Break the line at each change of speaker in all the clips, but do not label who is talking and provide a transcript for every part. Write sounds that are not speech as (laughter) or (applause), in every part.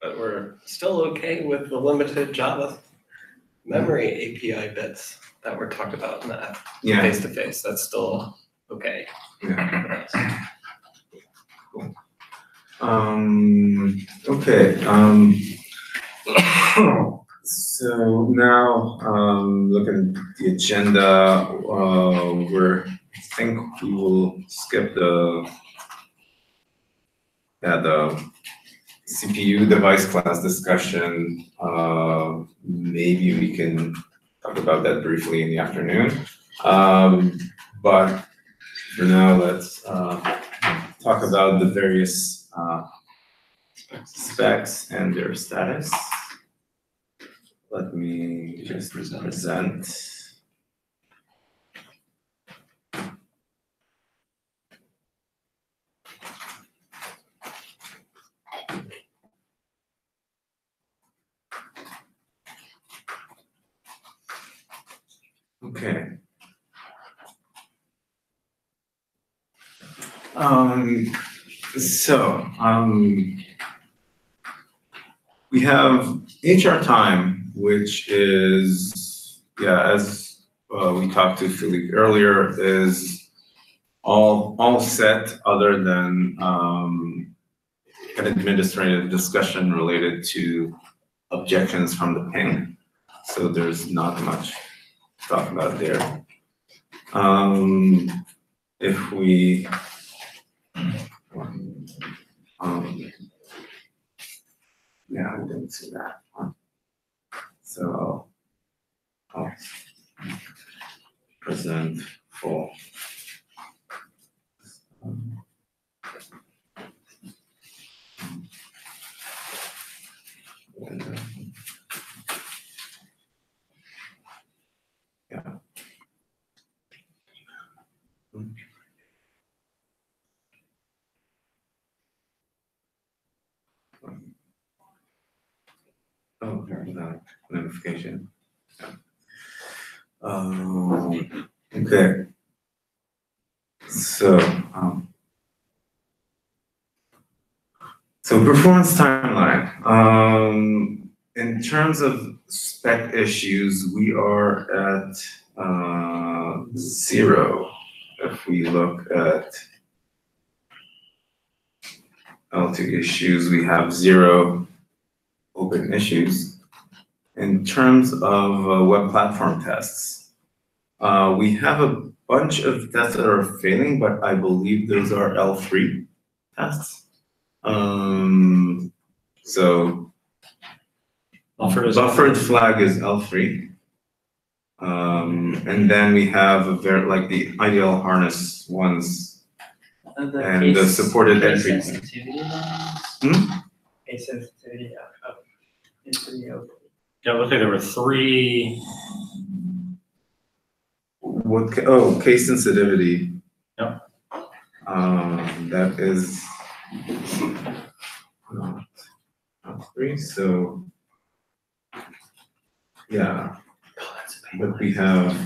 but we're still okay with the limited Java memory API bits that were talked about in that
Yeah,
face to face. That's still okay.
yeah. Um, okay, um. So now, um, looking at the agenda, uh, we're, I think we will skip the. Yeah, the CPU device class discussion, uh, maybe we can talk about that briefly in the afternoon. Um, but for now, let's, uh, talk about the various, uh, specs and their status. Let me just present. Okay. Um, so, um, we have HR time, which is, yeah, as, uh, we talked to Philippe earlier, is all, all set other than, um, an administrative discussion related to objections from the ping. So there's not much to talk about there. Um, if we, um, yeah, I didn't see that one. So I'll present full. And, uh, Yeah. That notification. Um, okay. So, um. So performance timeline, um, in terms of spec issues, we are at, uh, zero. If we look at L2 issues, we have zero open issues. In terms of uh, web platform tests, uh, we have a bunch of tests that are failing, but I believe those are L3 tests. Um, so
Buffered is.
buffered flag is L3. Um, and then we have a very, like the IDL harness ones,
Uh, the
And the supported
case
entry.
sensitivity ones.
Hmm?
Case sensitivity of, of, into the open.
Yeah, it looked like there were three,
what, ca- oh, case sensitivity.
Yep.
Um, that is. Not, not three, so. Yeah, but we have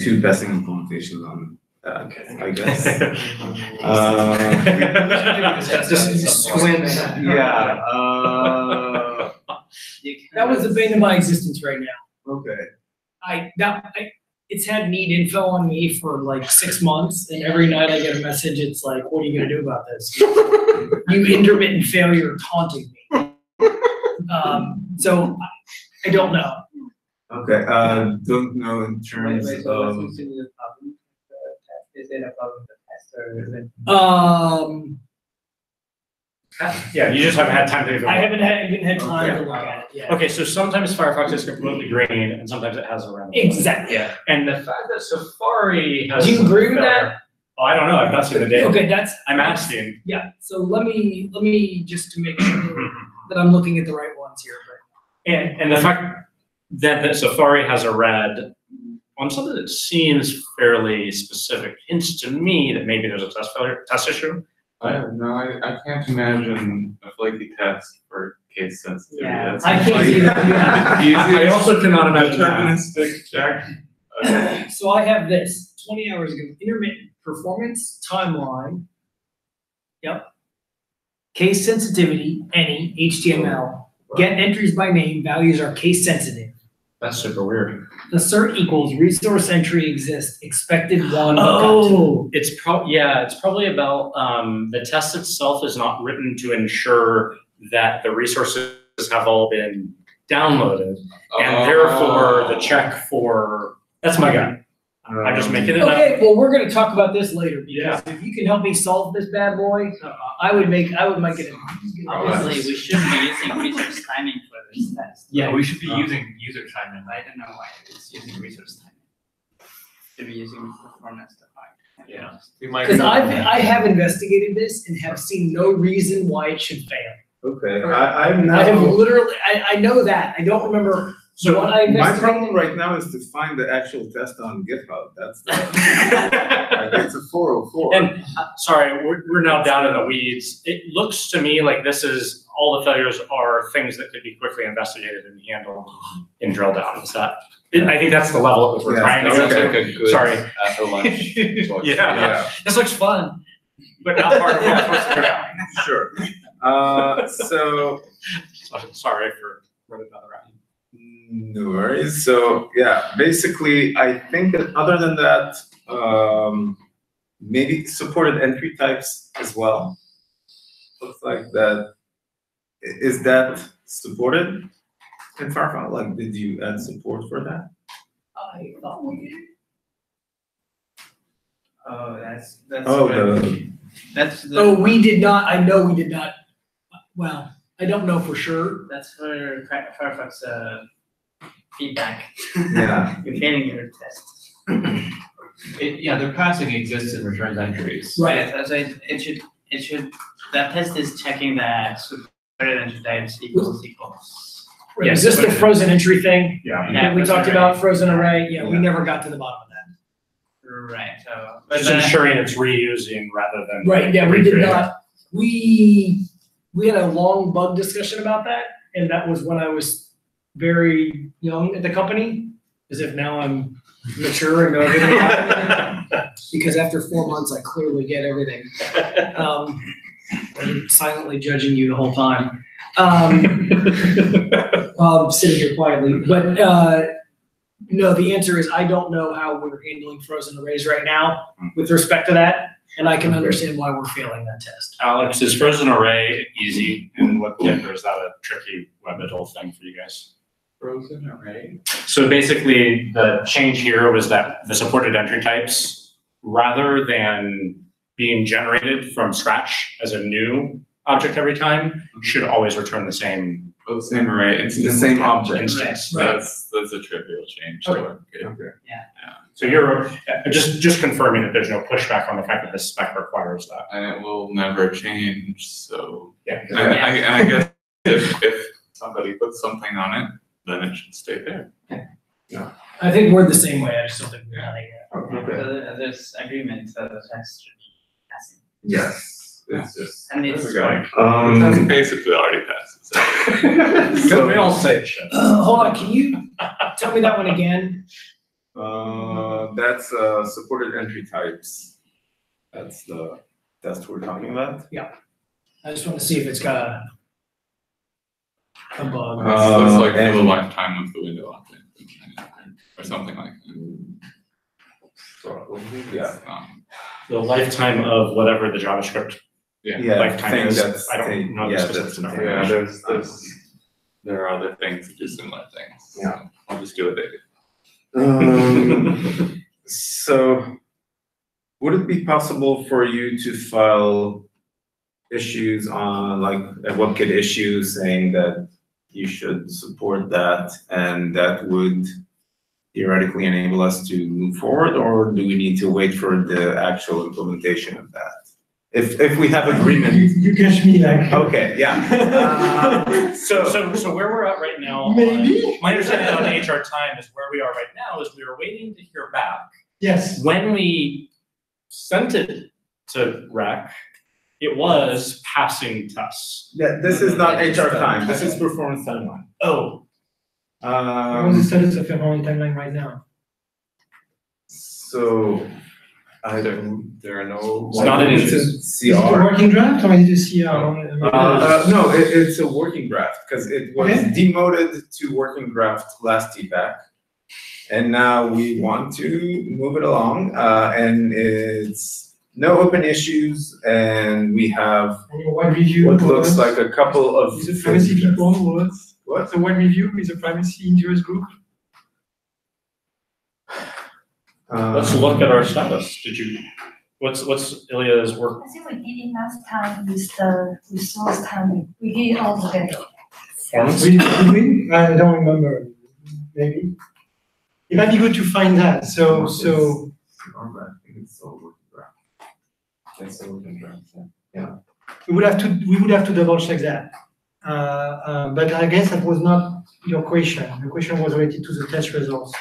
two passing implementations on that, I guess. (laughs) Uh,
Just squint.
yeah, uh,
That was the bane of my existence right now.
okay,
I, that, I, it's had need info on me for like six months, and every night I get a message, it's like, what are you gonna do about this? (laughs) You intermittent failure taunting me. Um, so I, I don't know.
okay, uh, don't know in terms
wait, so
of.
what's actually problem? The is it a problem with the test or is it?
Um, (laughs)
yeah, you just haven't had time to.
I haven't had, even had time to look at it yet.
Okay, so sometimes Firefox is completely green and sometimes it has a random.
Exactly.
Yeah, and the fact that Safari has.
Do you agree with that?
Oh, I don't know, I've not seen the data.
Okay, that's.
I'm asking.
Yeah, so let me, let me, just to make sure that I'm looking at the right ones here.
And, and the fact that, that Safari has a red on something that seems fairly specific hints to me that maybe there's a test failure, test issue.
I have no, I, I can't imagine a flaky test for case sensitivity.
Yeah,
That's
I can't
like
see that, (laughs)
the easiest
I also cannot imagine that.
Deterministic check. (coughs)
So I have this, twenty hours ago, intermittent performance timeline. Yep. Case sensitivity, any HTML, oh, Get entries by name, values are case sensitive.
That's super weird.
Assert equals resource entry exists, expected one. but two.
Oh, it's prob, yeah, it's probably about, um, the test itself is not written to ensure that the resources have all been downloaded. And therefore, the check for, that's my guy. I'm just making it up.
Okay, well, we're gonna talk about this later, because if you can help me solve this bad boy, uh, I would make, I would make it.
Obviously, we shouldn't be using resource timing for test.
Yeah, we should be using user time
I don't know why it's using resource timing. Should be using performance defined.
Yeah.
Cause I've, I have investigated this and have seen no reason why it should fail.
Okay, I, I'm
I have literally, I, I know that, I don't remember
So
what I
my problem right now is to find the actual test on GitHub, that's the, like, it's a four oh four.
And, uh, sorry, we're, we're now down in the weeds. It looks to me like this is, all the failures are things that could be quickly investigated and handled in drill down. Is that, I think that's the level that we're
Yeah,
trying to
that's
get
okay.
to.
a good
Sorry.
after lunch. (laughs) choice.
Yeah. This looks fun, but not part of what we're supposed to do now. (laughs)
Sure, uh, so,
So, (laughs) Sorry for running another round.
no worries, so, yeah, basically, I think that other than that, um, maybe supported entry types as well. Looks like that, i- is that supported in Firefox, like, did you add support for that?
I thought we did.
Oh, that's, that's.
Oh,
what-
the,
That's the.
Oh, we did not, I know we did not, well, I don't know for sure.
That's for Fi- Firefox, uh, feedback.
yeah, (laughs)
You're failing your test.
It, yeah, they're passing existing returns entries.
Right.
Yeah, so it, it should, it should, that test is checking that supported entry types equals equals.
Right, Is this the frozen entry thing
Yeah.
that we
Yeah,
talked
frozen
about, frozen array? Yeah, we
Yeah.
never got to the bottom of that.
Right, so. but
Just
then-
ensuring it's reusing rather than.
Right, yeah, we did
recreating.
not, we, we had a long bug discussion about that, and that was when I was very young at the company, as if now I'm mature and know everything about (laughs) it. Because after four months, I clearly get everything. Um, I'm silently judging you the whole time. Um, (laughs) while I'm sitting here quietly, but, uh, no, the answer is I don't know how we're handling frozen arrays right now with respect to that, and I can understand why we're failing that test.
Alex, is frozen array easy and what, or is that a tricky WebIDL thing for you guys?
Frozen array.
So basically, the change here was that the supported entry types, rather than being generated from scratch as a new object every time, should always return the same
the same array. It's
the same object.
instance.
That's, that's a trivial change to it. Yeah.
okay.
So you're, uh, just, just confirming that there's no pushback on the fact that this spec requires that.
And it will never change, so.
Yeah.
And I, and I guess if, if somebody puts something on it, then it should stay there.
I think we're the same way, I just don't think we're having it.
Okay,
So there- there's agreement that the test should be passing.
Yes, it's just.
And it's.
That's
Um,
basically already passes. (laughs)
Because we all say it.
Uh, hold on, can you tell me that one again?
Uh, that's, uh, supported entry types. That's the test we're talking about. Yeah.
I just wanna see if it's got a a bug.
Uh,
That's like for the
and-
lifetime of the window object, or something like that.
Yeah,
Um,
The lifetime of whatever the JavaScript
Yeah.
yeah, I
Lifetime
think
is-
that's,
I don't
the-
know the
yeah,
specific
that's the
number.
Yeah, there's, there's, there are other things that do similar things.
Yeah.
I'll just do it later.
Um, (laughs) so, would it be possible for you to file issues on, like, a WebKit issue saying that you should support that and that would theoretically enable us to move forward, or do we need to wait for the actual implementation of that? If, if we have agreement,
You catch me that.
okay, yeah. (laughs) Uh,
So, so, so where we're at right now. on-
Maybe.
My understanding on HR time is where we are right now is we are waiting to hear back.
Yes.
When we sent it to rec, it was passing tests.
Yeah, this is not HR time, this is performance timeline.
Oh.
Why was it
Um,
set as a only timeline right now?
so, I don't,
There are no.
It's not an issue.
a
Is it a
CR.
working draft or is it a CR?
Uh, no, it, it's a working draft, because it was
Okay.
demoted to working draft last TPAC. And now we want to move it along, uh, and it's no open issues, and we have
And your wide review.
what looks like a couple of.
Is it privacy people was,
What?
the wide review is a privacy interest group?
Let's
Uh,
look at our status. Did you, what's, what's Ilya's work?
I think we did it last time with the resource time, we did it all together.
Performance?
We, did we? I don't remember, maybe. It might be good to find that, so, so,
CR, but I think it's still working draft. It's a working draft, yeah.
we would have to, we would have to double check that. Uh, uh, but I guess that was not your question, the question was related to the test results.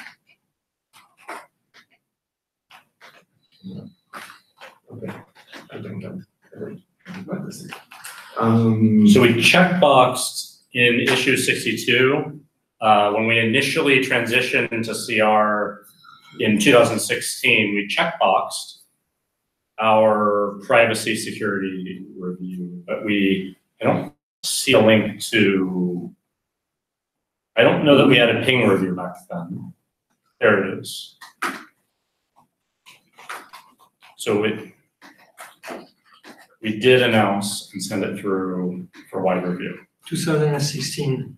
Okay. I think I'm- I'm glad to see. Um.
So we checkboxed in issue sixty-two, uh, when we initially transitioned to CR in two thousand sixteen, we checkboxed our privacy security review, but we, I don't see a link to, I don't know that we had a ping review back then. There it is. So it, we did announce and send it through for wide review.
Two thousand and sixteen.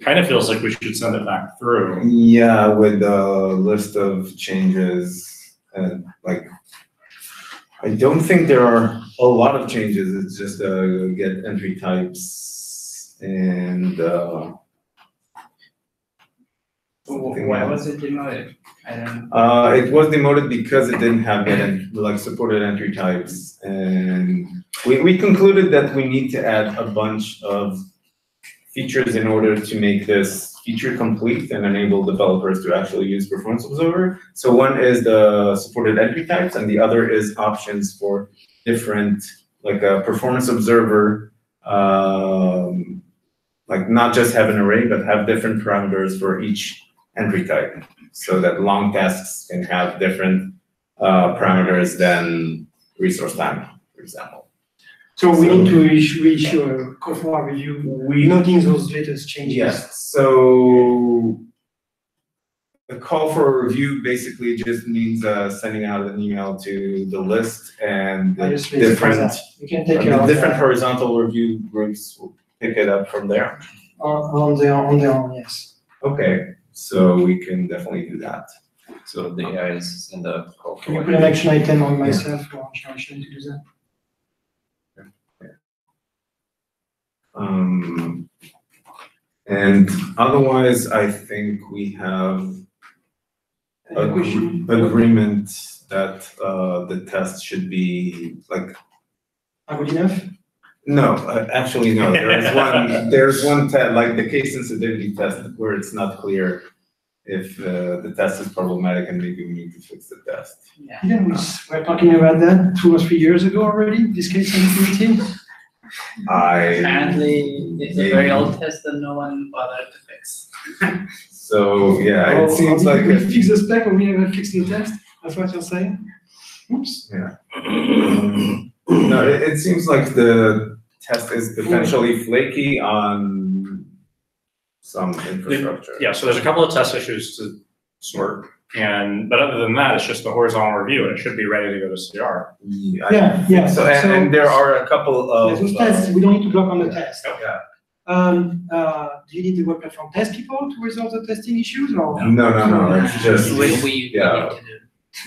Kind of feels like we should send it back through.
Yeah, with a list of changes and like, I don't think there are a lot of changes, it's just uh get entry types and uh.
Why was it demoted? I don't.
Uh, it was demoted because it didn't have get en- like supported entry types and we we concluded that we need to add a bunch of features in order to make this feature complete and enable developers to actually use Performance Observer. So one is the supported entry types and the other is options for different, like a Performance Observer, um, like not just have an array, but have different parameters for each entry type. So that long tasks can have different, uh, parameters than resource time, for example.
So we need to issue, issue a for review,
We
noting those latest changes.
Yes, so the call for a review basically just means uh sending out an email to the list and
I
the
just raised
different,
that. Can take
the
of
different
that
horizontal review groups will pick it up from there.
on, on their, on their own, yes.
Okay, so we can definitely do that.
So the AI is in the call for
Can you put an action item on myself or show you to do that?
Um, and otherwise, I think we have
Any question?
agree- agreement that uh the test should be like
Are good enough?
No, uh, actually, no, there is (laughs) one, there's one test, like the case sensitivity test where it's not clear if uh, the test is problematic and maybe we need to fix the test.
Yeah.
Didn't we, s- we're talking about that two or three years ago already, this case sensitivity?
I,
Apparently, it's a very old test that no one bothered to fix. (laughs)
so, yeah,
Or-
it seems like,
We
it-
fix the spec or we never fix the test, that's what you're saying? Oops.
um, no, it, it seems like the test is potentially flaky on some infrastructure.
Yeah, so there's a couple of test issues to sort. And, but other than that, it's just the horizontal review and it should be ready to go to CR.
Yeah,
Yeah, yeah,
So, and, and there are a couple of.
those
uh,
tests, we don't need to block on the test.
Yeah,
Um, uh, do you need the web platform test people to resolve the testing issues or?
no, no, no, it's just,
We, we, we
yeah.
need to do.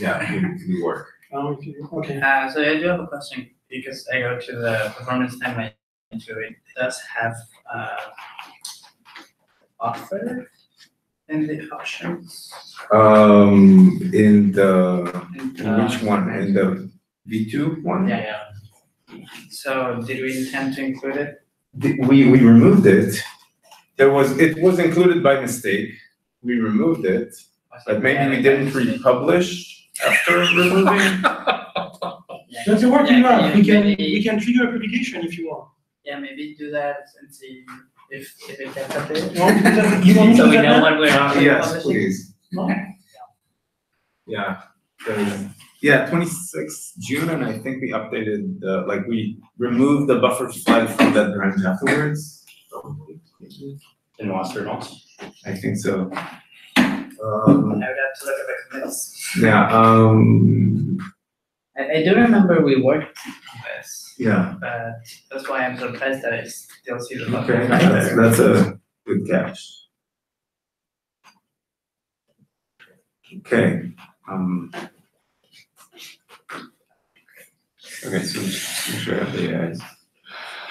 yeah, we, we work.
If okay.
Uh, so I do have a question, because I go to the performance timeline into it, does have, uh, offer in the options?
Um, in the,
In
in
the-
which one, in the V two one?
Yeah, yeah. So did we intend to include it?
The- We, we removed it. There was, it was included by mistake. We removed it, but maybe we didn't republish after removing. (laughs)
Yeah.
That's a working
Yeah,
we can,
maybe-
we can trigger a publication if you want.
Yeah, maybe do that and see if, if it gets updated.
You want me (laughs) to do that- you want me to
So we
that
know
now?
what we're
Uh,
publishing?
yes, please.
No?
Yeah, 'cause Yeah, 26 June, and I think we updated the, like, we removed the buffer flag from that branch afterwards.
In Western also.
I think so.
I
Um,
would have to look at the commits.
yeah, um,
I, I do remember we worked on this,
yeah,
but that's why I'm surprised that I still see the buffer.
okay,
right
that's,
there.
that's a good catch. Okay, um,
Okay, so just make sure I have the eyes.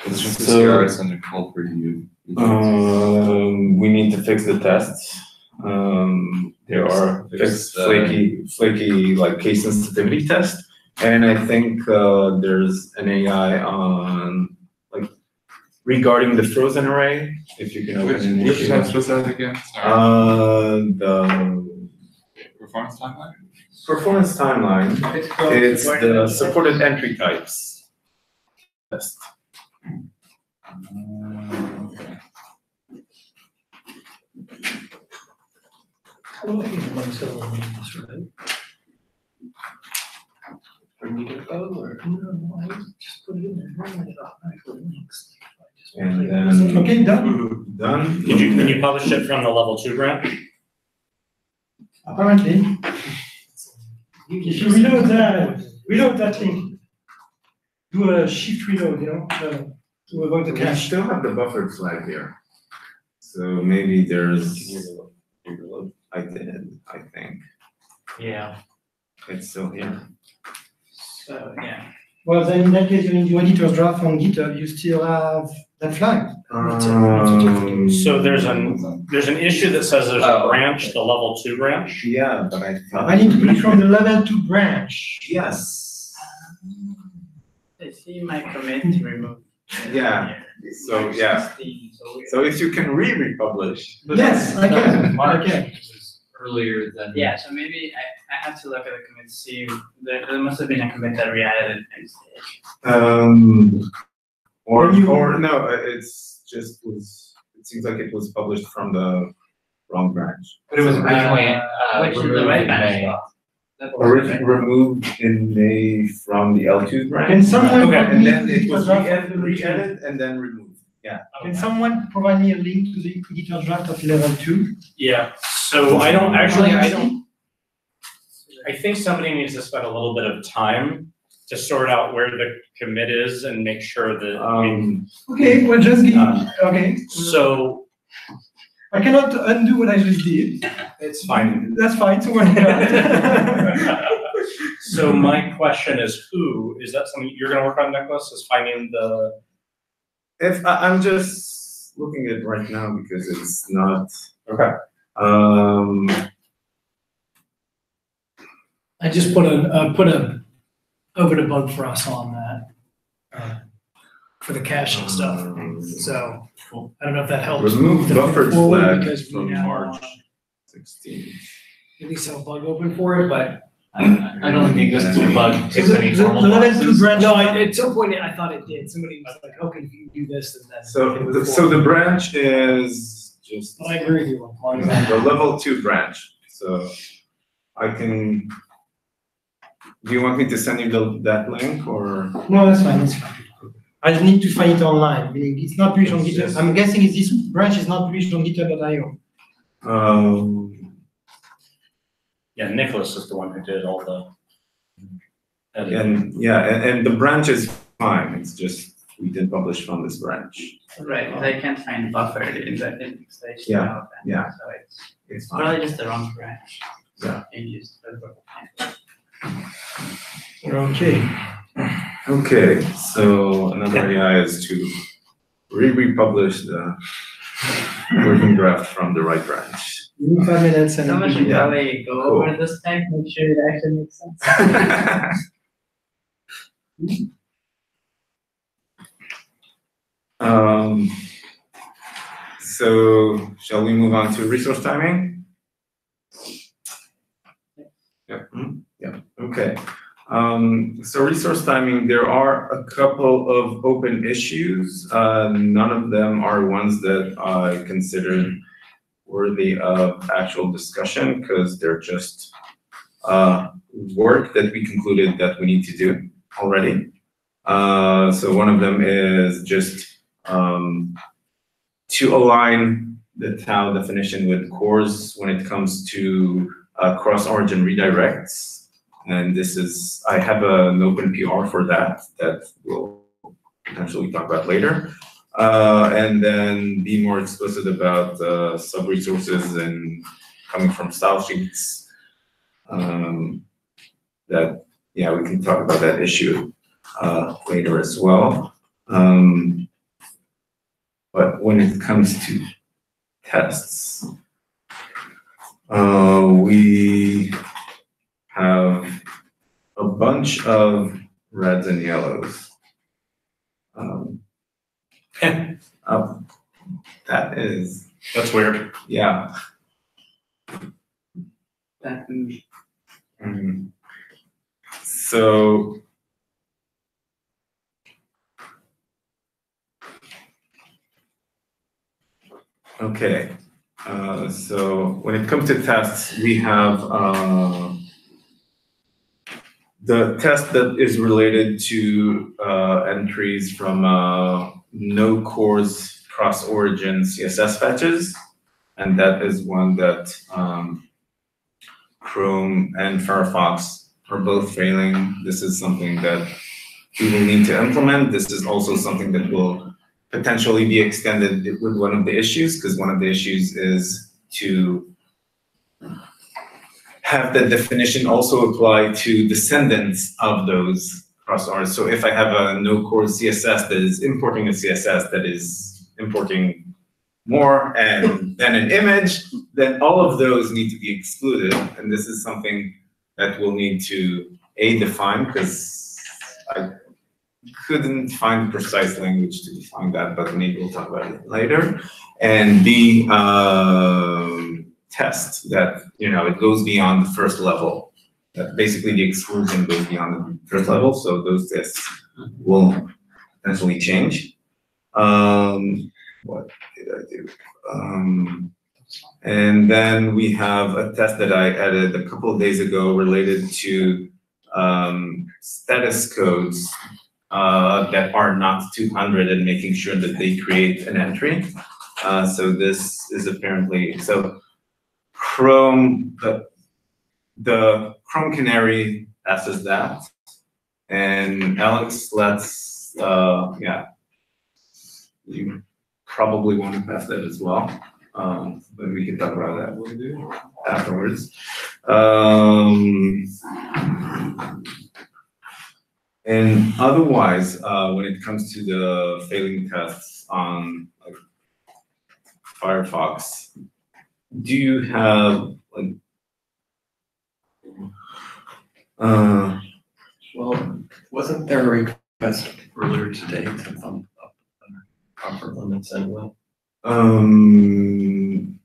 It's just the
So-
CRS under review.
um, we need to fix the tests. Um, there are
Fix
fixed
the-
flaky, flaky, like case sensitivity test. And I think, uh, there's an AI on, like, regarding the frozen array, if you can open
Which,
an
which
issue.
test was that again? Sorry.
Uh, the
Performance timeline?
Performance timeline,
It's called
it's
supported
the supported entry types. Test.
Okay.
I don't think it's still on this, right?
For me to go or?
No, I just put it in there. I don't like automatically links.
And then-
Okay, done.
Done?
Did you, can you publish it from the level two branch?
Apparently, if you reload that, reload that link, do a shift reload, you know, uh, to avoid the
We
cache.
still have the buffered flag here. So maybe there's, I did, I think,
Yeah.
it's still here.
So, yeah.
Well, then in that case, when you editor's draft on GitHub, you still have that flag.
Um,
So there's an, there's an issue that says there's a
Oh.
branch, the level two branch.
Yeah, but I thought.
I need to put it from the level two branch.
Yes,
I see my comment remove.
Yeah, so, yeah.
so
if you can re-republish.
Yes, I can, I can.
Earlier than.
Yeah, so maybe I, I have to look at the commit, see, there, there must have been a commit that re-added it.
Um, or,
When you-
or no, it's just was, it seems like it was published from the wrong branch.
But it was originally, uh,
Which is the
removed
right
in. May.
That was
Or removed in May from the L two branch.
Can someone
Okay, and
me
then it was
the
re-added,
of the
re-added and then removed, yeah.
Can someone provide me a link to the editor's draft of level two?
Yeah, so I don't, actually, I don't, I think somebody needs to spend a little bit of time to sort out where the commit is and make sure that, I mean,
Um,
Okay, well, just give,
Uh,
okay.
so,
I cannot undo what I just did.
it's fine.
That's fine, so we're. (laughs)
So my question is who, is that something you're gonna work on, Nicholas, is finding the,
if, I, I'm just looking at it right now because it's not,
okay,
um,
I just put a, uh, put a, open a bug for us on that. uh, For the caching stuff,
um,
so I don't know if that helps.
Remove
move the
buffered
forward
flag
because we
from
now,
March.
uh,
sixteen.
At least have a bug open for it, but.
I don't think this bug
So
takes
the-
any
the-
formal
the level
process.
two branch- No, I, at some point, I thought it did, somebody was like, okay, if you do this, and then.
So, the- so the branch is just
But I agree with you, Mark.
the level two branch, so I can. Do you want me to send you the, that link or?
No, that's fine, that's fine. I just need to find it online, meaning it's not published on GitHub. I'm guessing it's this branch is not published on GitHub.io.
Um,
yeah, Nicholas is the one who did all the. editing.
and, yeah, and, and the branch is fine, it's just, we didn't publish from this branch,
Right, 'cause I can't find buffer in the in stage.
Yeah, yeah.
So it's
it's fine.
probably just the wrong branch.
Yeah.
And used for the-
Okay.
Okay, so another AI is to re-republish the working draft from the right branch.
Give me five minutes and.
Someone should
Yeah.
probably go over this tech, make sure it actually makes sense. (laughs)
Um, so shall we move on to resource timing? Yep, mm, yeah, okay. Um, so resource timing, there are a couple of open issues. Uh, none of them are ones that I consider worthy of actual discussion because they're just uh, work that we concluded that we need to do already. Uh, so one of them is just, um, to align the TAO definition with CORS when it comes to, uh, cross-origin redirects. And this is, I have an open PR for that, that we'll potentially talk about later. Uh, and then be more explicit about, uh, sub-resources and coming from style sheets. Um, that, yeah, we can talk about that issue, uh, later as well. Um, but when it comes to tests, uh, we have a bunch of reds and yellows. Um, (laughs) uh, that is,
That's weird.
yeah,
That, mm,
Mm. So. Okay, uh, so when it comes to tests, we have, uh, the test that is related to, uh, entries from, uh, no CORS cross origin CSS fetches. And that is one that, um, Chrome and Firefox are both failing. This is something that we will need to implement. This is also something that will potentially be extended with one of the issues, because one of the issues is to have the definition also apply to descendants of those cross arts. So if I have a no core CSS that is importing a CSS that is importing more and (laughs) then an image, then all of those need to be excluded. And this is something that we'll need to A, define, because I couldn't find precise language to define that, but maybe we'll talk about it later. And B, um, test that, you know, it goes beyond the first level. That basically the exclusion goes beyond the first level, so those tests will potentially change. Um, what did I do? Um, and then we have a test that I added a couple of days ago related to um, status codes uh, that are not two hundred and making sure that they create an entry. Uh, so this is apparently, so Chrome, the, the Chrome Canary passes that. And Alex, let's, uh, yeah. You probably want to pass that as well. Um, but we can talk about that afterwards. Um. And otherwise, uh, when it comes to the failing tests on like Firefox, do you have like uh,
Well, wasn't there a request earlier today to bump up the buffer limits anyway?
Um,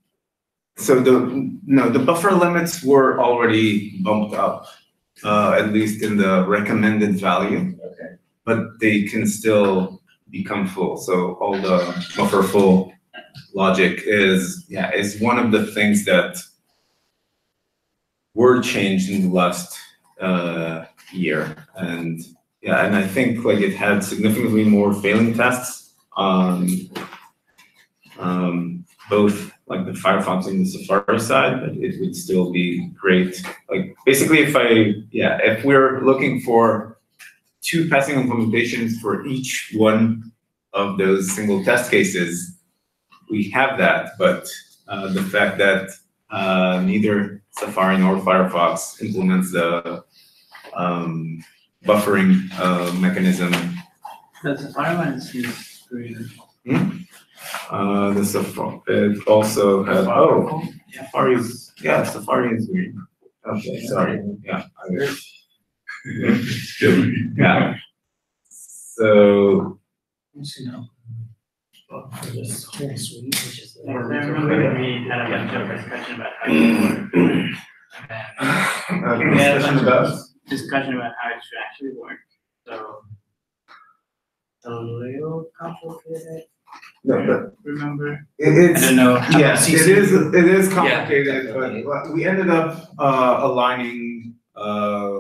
so the, no, the buffer limits were already bumped up, uh, at least in the recommended value.
Okay.
But they can still become full, so all the buffer full logic is, yeah, is one of the things that were changed in the last, uh, year. And, yeah, and I think like it had significantly more failing tests on um, both like the Firefox and the Safari side, but it would still be great. Like basically if I, yeah, if we're looking for two passing implementations for each one of those single test cases, we have that, but uh, the fact that uh, neither Safari nor Firefox implements the um, buffering uh, mechanism
the Safari one seems green.
Uh, the Safari, it also has, oh, yeah. Safari is, yeah, Safari is green. Okay, sorry, yeah. (laughs) I was- Yeah. So,
This whole suite, which is.
I remember we had a bunch of discussion about how
uh, discussion about,
discussion about how it should actually work, so. A little complicated,
no, but
remember?
it-
I
it's,
don't know.
yes, it is, it is complicated, but we ended up, uh, aligning, uh,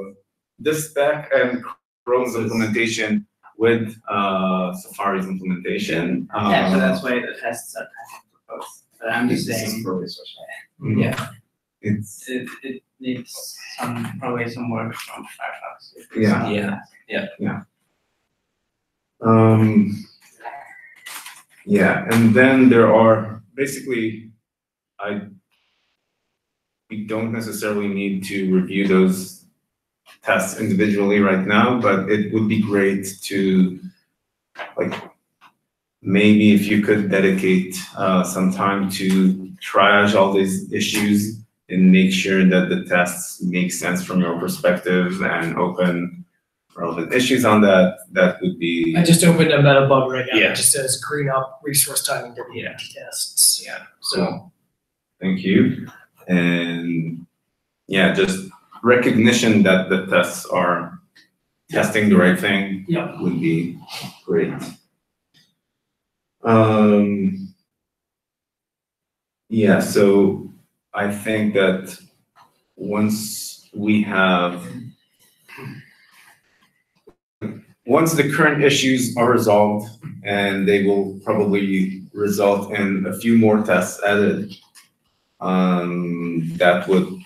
this spec and Chrome's implementation with, uh, Safari's implementation.
Yeah, so
uh,
that's why the tests are kind of proposed, but I'm just saying,
mm,
Yeah.
It's,
it, it needs some, probably some work from Firefox. if it's
Yeah.
not
Yeah.
Um, yeah, and then there are, basically, I, we don't necessarily need to review those tests individually right now, but it would be great to, like, maybe if you could dedicate, uh, some time to triage all these issues and make sure that the tests make sense from your perspective and open relevant issues on that, that would be.
I just opened a meta bug right now,
Yeah.
it just says green up resource timing. WP tests.
Yeah.
So, thank you. And yeah, just recognition that the tests are testing the right thing would be great. Um, yeah, so I think that once we have once the current issues are resolved, and they will probably result in a few more tests added, um, that would,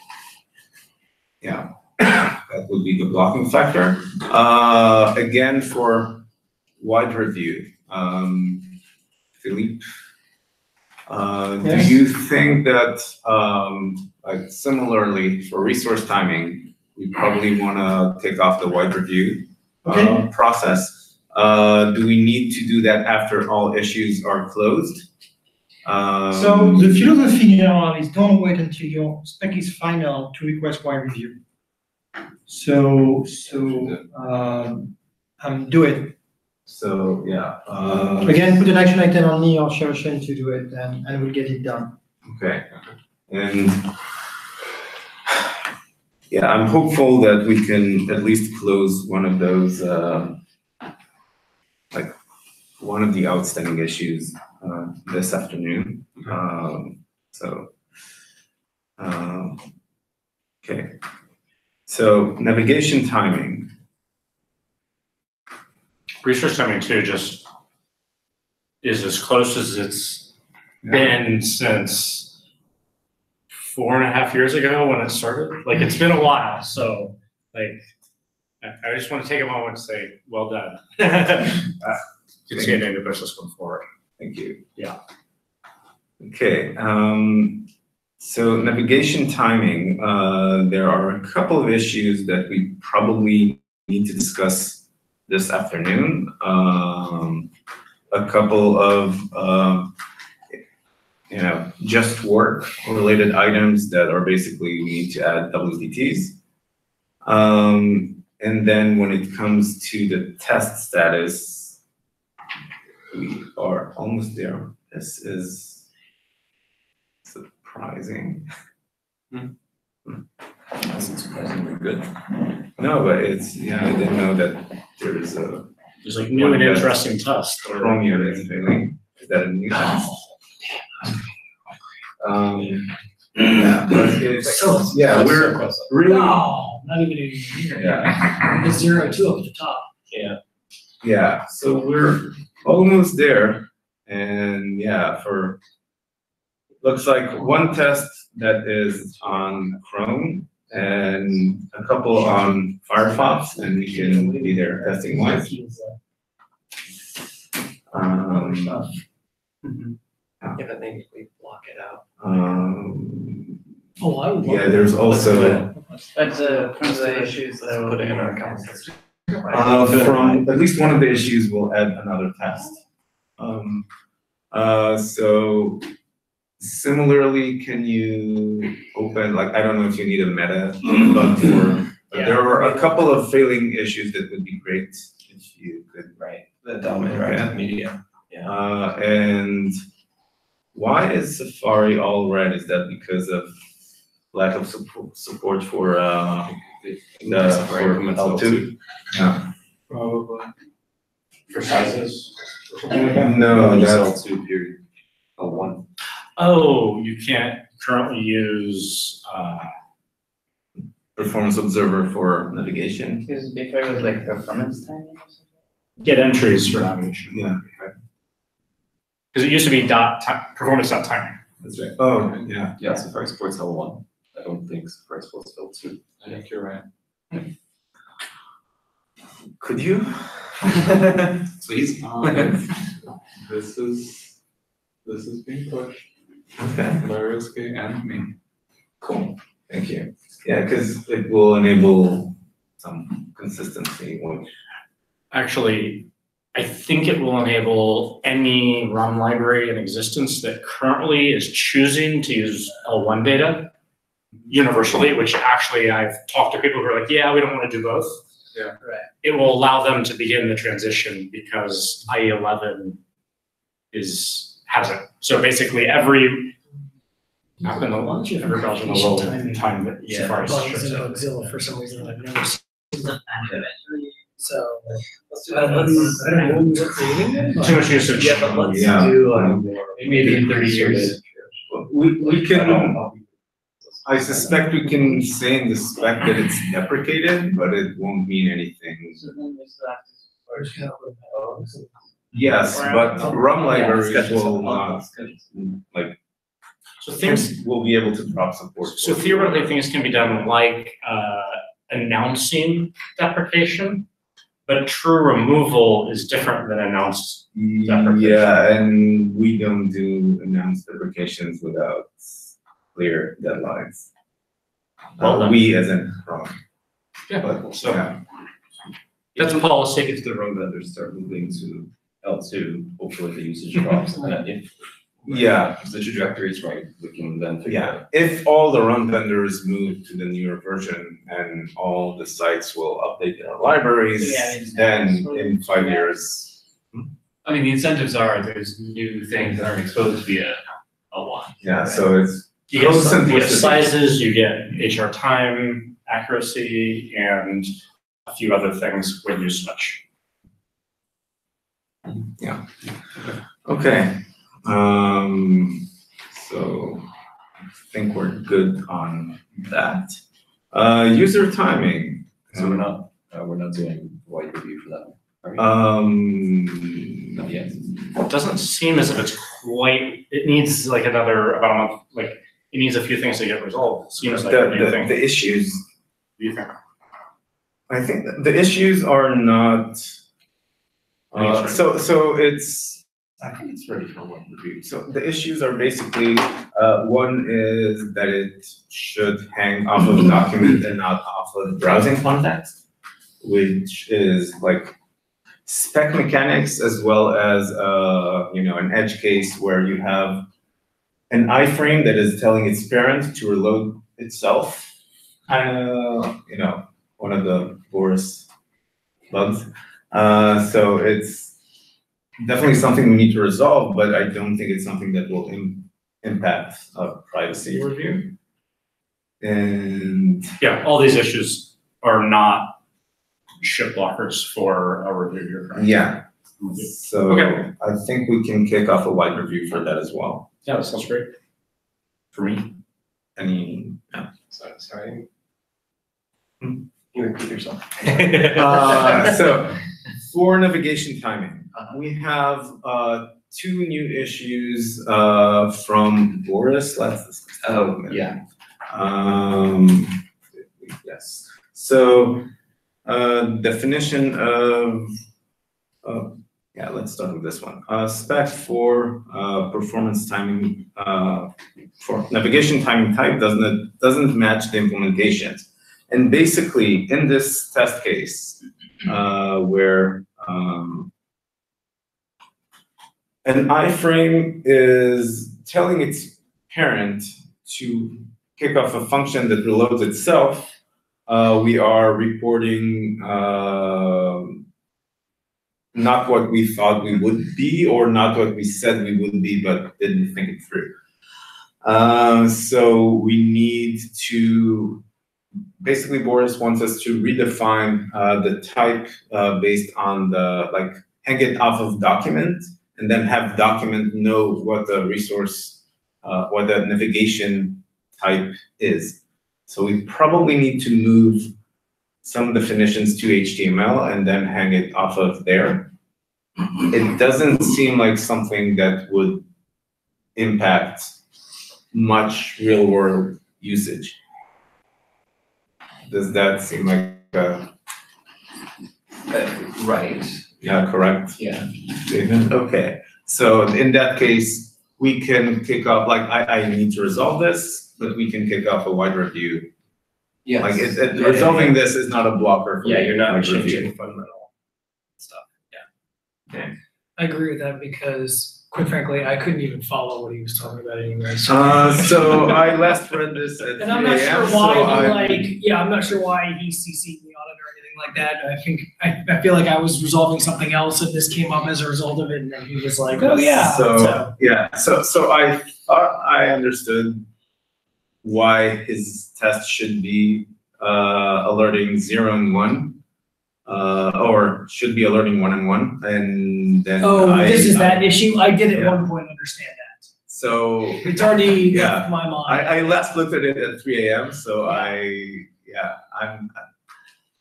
yeah, (coughs) that would be the blocking factor. Uh, again, for wide review, um, Philippe, uh, do you think that, um, like similarly for resource timing, we probably wanna take off the wide review
Okay.
uh, process. Uh, do we need to do that after all issues are closed? Um,
So the philosophy now is don't wait until your spec is final to request wide review. So, so, um, um, do it.
So, yeah, uh,
Again, put an action item on me or Shen to do it and, and we'll get it done.
okay, and yeah, I'm hopeful that we can at least close one of those, uh, like, one of the outstanding issues, uh, this afternoon, um, so. Um, okay, so navigation timing,
Resource timing too, just is as close as it's been since four and a half years ago when it started. Like, it's been a while, so like, I, I just want to take a moment to say, well done. (laughs) It's getting into business going forward.
Thank you.
Yeah.
Okay, um, so navigation timing, uh, there are a couple of issues that we probably need to discuss this afternoon. Um, a couple of, um, you know, just work related items that are basically, we need to add WDTs. Um, and then when it comes to the test status, we are almost there. This is surprising.
That's surprisingly good.
No, but it's, yeah, I didn't know that there is a
There's like new and interesting tests. or-
Chrome that's failing. Is that a new test? Um, yeah, but it's,
So-
yeah, we're really,
No, not even in here.
yeah.
The zero two up at the top.
yeah Yeah, so we're almost there, and yeah, for, looks like one test that is on Chrome and a couple on Firefox, and we can be there testing wise. Um,
Yeah, but maybe we block it out.
um,
Oh, I would.
yeah, there's also,
But the, from the issues that
Let's
will
put it in our
discussed.
Uh, from, at least one of the issues will add another test. Um, uh, so similarly, can you open, like, I don't know if you need a meta bug for, but there are a couple of failing issues that would be great if you could.
write the Delma interactive media. Yeah.
Uh, and why is Safari all red? Is that because of lack of support, support for, uh, the, for L two? Yeah.
Probably. For sizes? or something like that?
No,
Just
that's-
L two period. L one.
Oh, you can't currently use, uh,
performance observer for navigation.
Because before it was like performance timing or something?
Get entries for navigation.
Yeah,
Because it used to be dot, ti- performance dot timing.
that's right. Oh, yeah.
Yeah, Safari supports L one. I don't think Safari supports L two.
I think you're right.
Could you? (laughs)
Please. Um, This is, this is being pushed
Okay,
by Risky and me.
cool. Thank you. Yeah, because it will enable some consistency, which
Actually, I think it will enable any RUM library in existence that currently is choosing to use L1 data universally, which actually I've talked to people who are like, yeah, we don't want to do both.
Yeah.
Right.
It will allow them to begin the transition because IE11 is, has it. So basically, every app in the launch, every browser in the world, time that
Yeah.
Safari
Bugs
ships
in. Mozilla for some reason I've never seen,
Eventually,
so.
let's do
I
that.
don't, I don't know what's creating
Too much usage.
Yeah, but let's
Yeah.
do, um, maybe in thirty years.
we, we can, I suspect we can say in the spec that it's deprecated, but it won't mean anything.
So then we still have to.
Yes, but RUM libraries
schedules.
will not, like,
So things,
things will be able to drop support.
So
for-
theoretically, things can be done like uh, announcing deprecation, but true removal is different than announced. deprecation.
Yeah, and we don't do announced deprecations without clear deadlines.
Well
Uh,
done.
we as in RUM.
Yeah,
But,
so-
yeah.
That's policy.
If the road vendors start moving to L two, hopefully the usage drops, and then if.
Yeah.
If the trajectory is right, we can then figure out.
Yeah, if all the RUM vendors move to the newer version and all the sites will update their libraries,
Yeah, it's-
then in five years,
I mean, the incentives are there's new things that aren't exposed via a one.
yeah, so it's,
You get,
Close
you get
simplicity.
sizes, you get HR time, accuracy, and a few other things when you switch. Yeah.
Okay. Um, so I think we're good on that. Uh, user timing.
So we're not, uh, we're not doing wide review for that one. are we?
Um,
Not yet.
It doesn't seem as if it's quite, it needs like another, about a month, like, it needs a few things to get resolved. It Seems
the,
like, what do you
the,
think?
the issues
What do you think?
I think the issues are not. Uh, so, so it's, I think it's ready for one review. So the issues are basically, uh, one is that it should hang off of the document and not off of the browsing context, which is like spec mechanics as well as, uh, you know, an edge case where you have an iframe that is telling its parent to reload itself. Kind of, you know, one of the Boris bugs. Uh, so it's definitely something we need to resolve, but I don't think it's something that will im- impact a privacy review. And
Yeah, all these issues are not ship blockers for a review
yeah, so
Okay.
I think we can kick off a wide review for that as well.
Yeah, that sounds great.
For me, any, yeah.
Sorry, sorry.
Hmm.
You repeat yourself. (laughs)
Uh, (laughs) so for navigation timing, uh, we have uh two new issues uh from Boris. Let's discuss that
Oh,
little
yeah.
Um, yes, so uh definition of uh, yeah, let's start with this one. Uh spec for uh performance timing uh for navigation timing type doesn't doesn't match the implementations. And basically, in this test case, uh, where, um, an iframe is telling its parent to kick off a function that reloads itself, uh, we are reporting, um, not what we thought we would be, or not what we said we would be, but didn't think it through. Uh, so we need to basically Boris wants us to redefine uh, the type uh, based on the like hang it off of document and then have document know what the resource uh, what the navigation type is. So we probably need to move some definitions to HTML and then hang it off of there. It doesn't seem like something that would impact much real world usage. Does that seem like, uh,
Right.
yeah, correct?
Yeah.
David, okay, so in that case, we can kick off, like, I, I need to resolve this, but we can kick off a wide review.
Yes.
Like, it, it,
Yeah, yeah,
resolving this is not a blocker for
Yeah, you're not
wide review.
changing fundamental stuff, yeah. Okay.
I agree with that because quite frankly, I couldn't even follow what he was talking about anyway, so.
Uh, so I last read this at
And I'm not
three
sure
AM, so
why
I.
he like, yeah, I'm not sure why he CC'd me on it or anything like that. I think, I, I feel like I was resolving something else and this came up as a result of it and then he was like, oh, yeah.
So, yeah, so, so I thought I understood why his test should be, uh, alerting zero and one. Uh, or should be alerting one and one, and then
Oh,
I-
this is
I-
that issue? I did at
Yeah.
one point understand that.
So,
It's already (laughs)
Yeah.
left my mind.
I, I last looked at it at three AM, so I, yeah, I'm,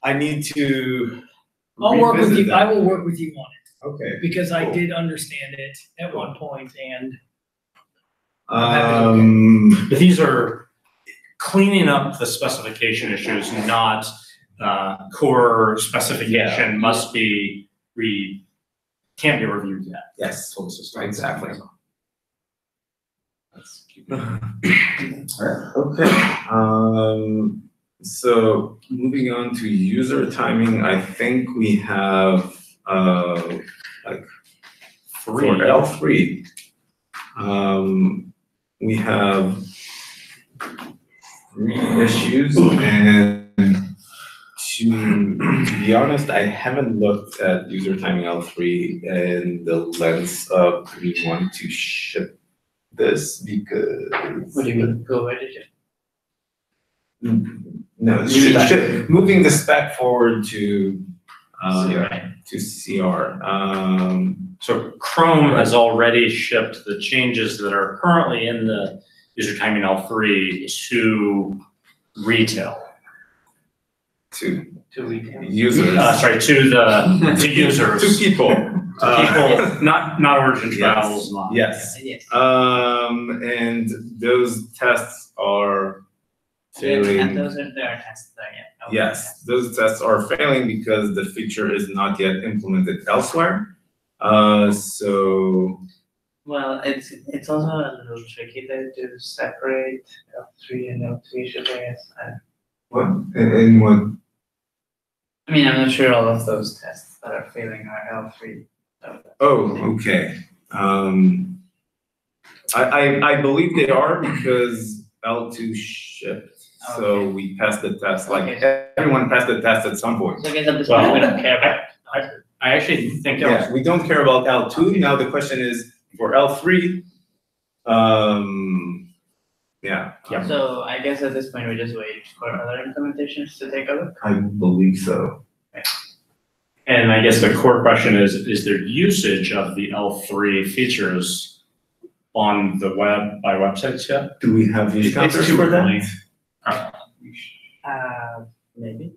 I need to.
I'll work with
revisit
you, I will work with you on it.
Okay.
it because I
Cool.
did understand it at one point and
Um,
But these are cleaning up the specification issues, not, uh, core specification must be re, can't be reviewed yet.
yes,
Full system.
exactly.
Let's keep (clears throat)
Okay, um, so moving on to user timing, I think we have, uh, like
Three.
for L three. Um, we have three issues and to, to be honest, I haven't looked at user timing L three in the lens of we want to ship this because.
What do you mean, go did?
No,
User
sh- sh- moving the spec forward to, um,
CRI.
to CR, um,
So Chrome has already shipped the changes that are currently in the user timing L three to retail.
to
To retail.
users.
Uh, sorry, to the, to (laughs) users.
To people. Uh,
People, not, not origin
Yes.
trials, not.
Yes,
Yes.
um, and those tests are
And
failing.
those are their tests there, yeah. Okay.
Yes, those tests are failing because the feature is not yet implemented elsewhere. Uh, so,
Well, it's, it's also a little tricky there to separate L three and L two should I
what, in, in what,
I mean, I'm not sure all of those tests that are failing are L three.
Oh, okay. Um, I, I, I believe they are because L two shipped, so we passed the test, like, everyone passed the test at some point.
So I guess at this point, we don't care about.
I actually think
Yeah, we don't care about L two, now the question is, for L three, um, yeah.
Yeah.
So I guess at this point, we just wait for other implementations to take a look.
I believe so.
And I guess the core question is, is there usage of the L three features on the web by websites yet?
Do we have use
It's
counters for that?
Uh, maybe.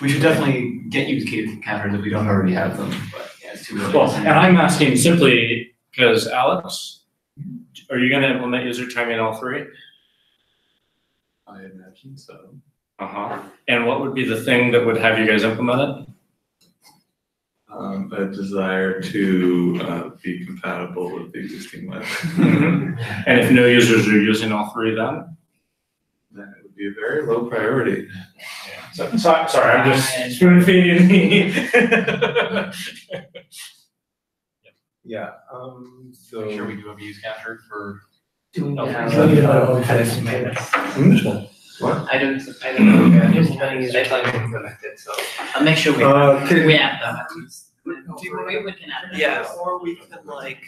We should definitely get use case counters if we don't already have them, but yeah, it's too early.
Well, and I'm asking simply because Alex, are you gonna implement user timing in L three?
I imagine so.
Uh-huh. And what would be the thing that would have you guys implement it?
Um, a desire to, uh, be compatible with the existing web.
And if no users are using all three then?
Then it would be a very low priority.
So, so- sorry, I'm just (laughs) spoon feeding me. (laughs)
Yeah, um, so.
Make sure we do a use counter for.
doing
Yeah.
that.
Hmm? What?
I don't, I don't know.
I'm just planning is time implemented, so.
I'll make sure we,
Uh, can-
we add them at least. We, we we can add them.
Yeah, or we can like,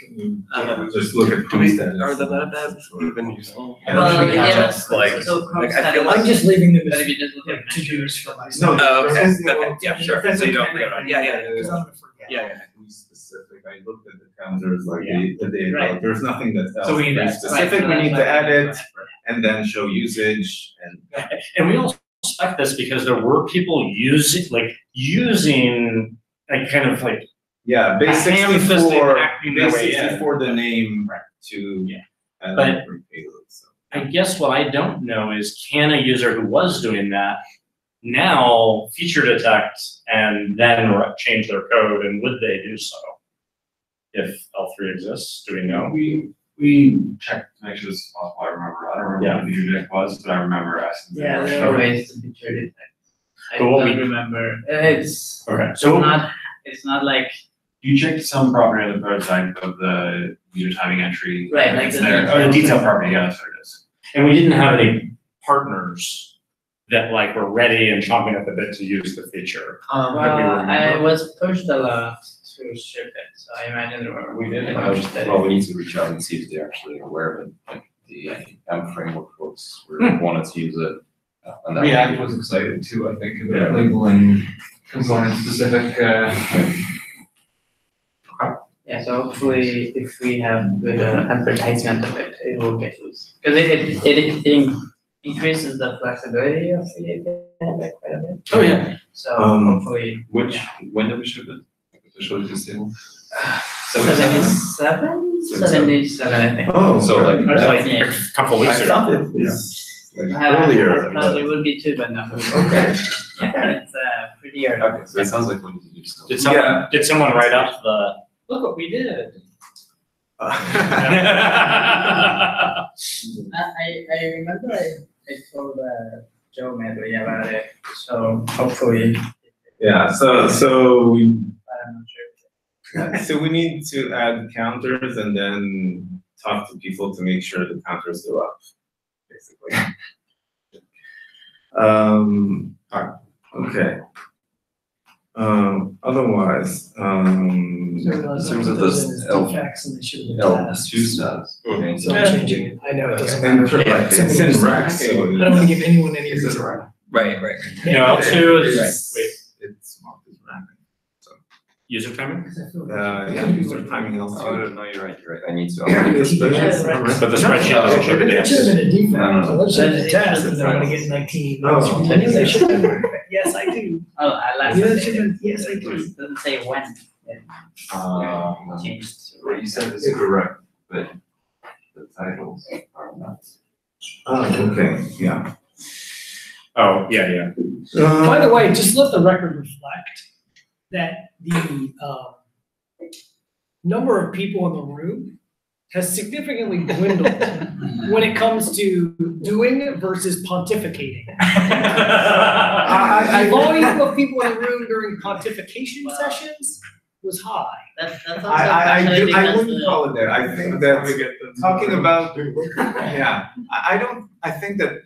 uh,
Just look at
do we,
Chrome
are the
stats.
web apps even useful?
Well,
Should we
yeah,
have
that's-
just, like,
so Chrome
like, I feel like-
I'm just leaving them
But
as
if you just look at
to
measures.
dos for myself.
No,
Oh, okay, okay, (laughs) yeah, sure, so you don't
okay.
forget about it, yeah, yeah,
Because I'm gonna forget.
yeah, yeah.
Specific, I looked at the counters like
Yeah.
the, the day,
Right.
there's nothing that's
So we need that.
specific,
Right,
we
so
need to
that's
add it. and then show usage and. (laughs)
And we all expect this because there were people using, like, using, like, kind of like,
Yeah, base
ham-fisted
sixty-four,
hacking their
base
way in.
sixty-four, the name
Right.
to.
Yeah.
add
But-
payloads, so.
I guess what I don't know is can a user who was doing that now feature detect and then change their code, and would they do so? If L three exists, do we know?
We, we checked to make sure this is possible, I remember, I don't remember what the feature deck was, but I remember asking. them.
Yeah, there are ways to feature detect. I
But what
don't
we-
remember, it's,
Okay, so
not, it's not like,
You checked some property on the prototype of the user timing entry.
Right, like
It's
the
there,
detail.
oh, the detail property, yeah, that's what it is.
And we didn't have any partners that like were ready and chomping at the bit to use the feature. Um, well,
I
remember.
was pushed a lot to ship it, so I imagine there were.
We did,
like,
uh,
pushed
well, we need to reach out and see if they're actually aware of it, like the I think, M framework folks were
Hmm.
wanted to use it. uh, and that-
React was excited too, I think, about labeling component specific, uh,
Yeah, so hopefully if we have good uh, advertisement of it, it will get used. Cause it, it, it in- increases the flexibility of the API quite a bit.
Oh, yeah.
So
Um,
hopefully.
Which, when did we ship it? Officially this table?
Seventy-seven, seventy-seven, I think.
Oh,
So like,
That was
that-
Yeah.
a couple
I
weeks ago.
thought it was like
Uh,
earlier.
I thought it would be two, but no.
Okay. (laughs)
Yeah, it's uh pretty early.
okay, so it sounds like we need to do still.
Did someone,
Yeah.
did someone write up the, look what we did?
Uh, (laughs)
I, I, I remember I, I told uh, Joe Medley about it, so hopefully,
Yeah, so, so we
but I'm not sure. (laughs)
So we need to add counters and then talk to people to make sure the counters go up, basically. (laughs) Um, okay. Um, otherwise, um,
So I realized
In terms of
that those
this L-
defects and they should have been
L
passed.
two status. Okay,
So
so
I'm changing it. I know it doesn't
and
matter.
like, it's in REC, so.
I don't wanna give anyone any
Is it
reason.
REC?
Right, right.
No, L two is, wait,
It's marked as REC.
User timing?
Uh, yeah, user timing
Oh,
also.
no, you're right, you're right, I need to.
Yeah, it's
Yeah,
special.
right.
But the spreadsheet doesn't show the
That should have been a defect,
No, no,
so
no.
that should have
It
test,
should
and they're gonna get nineteen.
Oh. (laughs)
I knew they should have been, yes, I do.
Oh, I like.
Yeah,
it.
it should have been- yes, I do.
Doesn't say when, it
Um,
changed.
what you said is correct, but the titles are not.
Oh, okay, yeah.
Oh, yeah, yeah.
By the way, just let the record reflect that the, um, number of people in the room has significantly dwindled (laughs) when it comes to doing versus pontificating. (laughs)
I-
The volume of people in the room during pontification sessions was high.
That's, that's also
I, I, I, do- I wouldn't
the-
call it that, I think that we get talking about, (laughs) yeah, I, I don't, I think that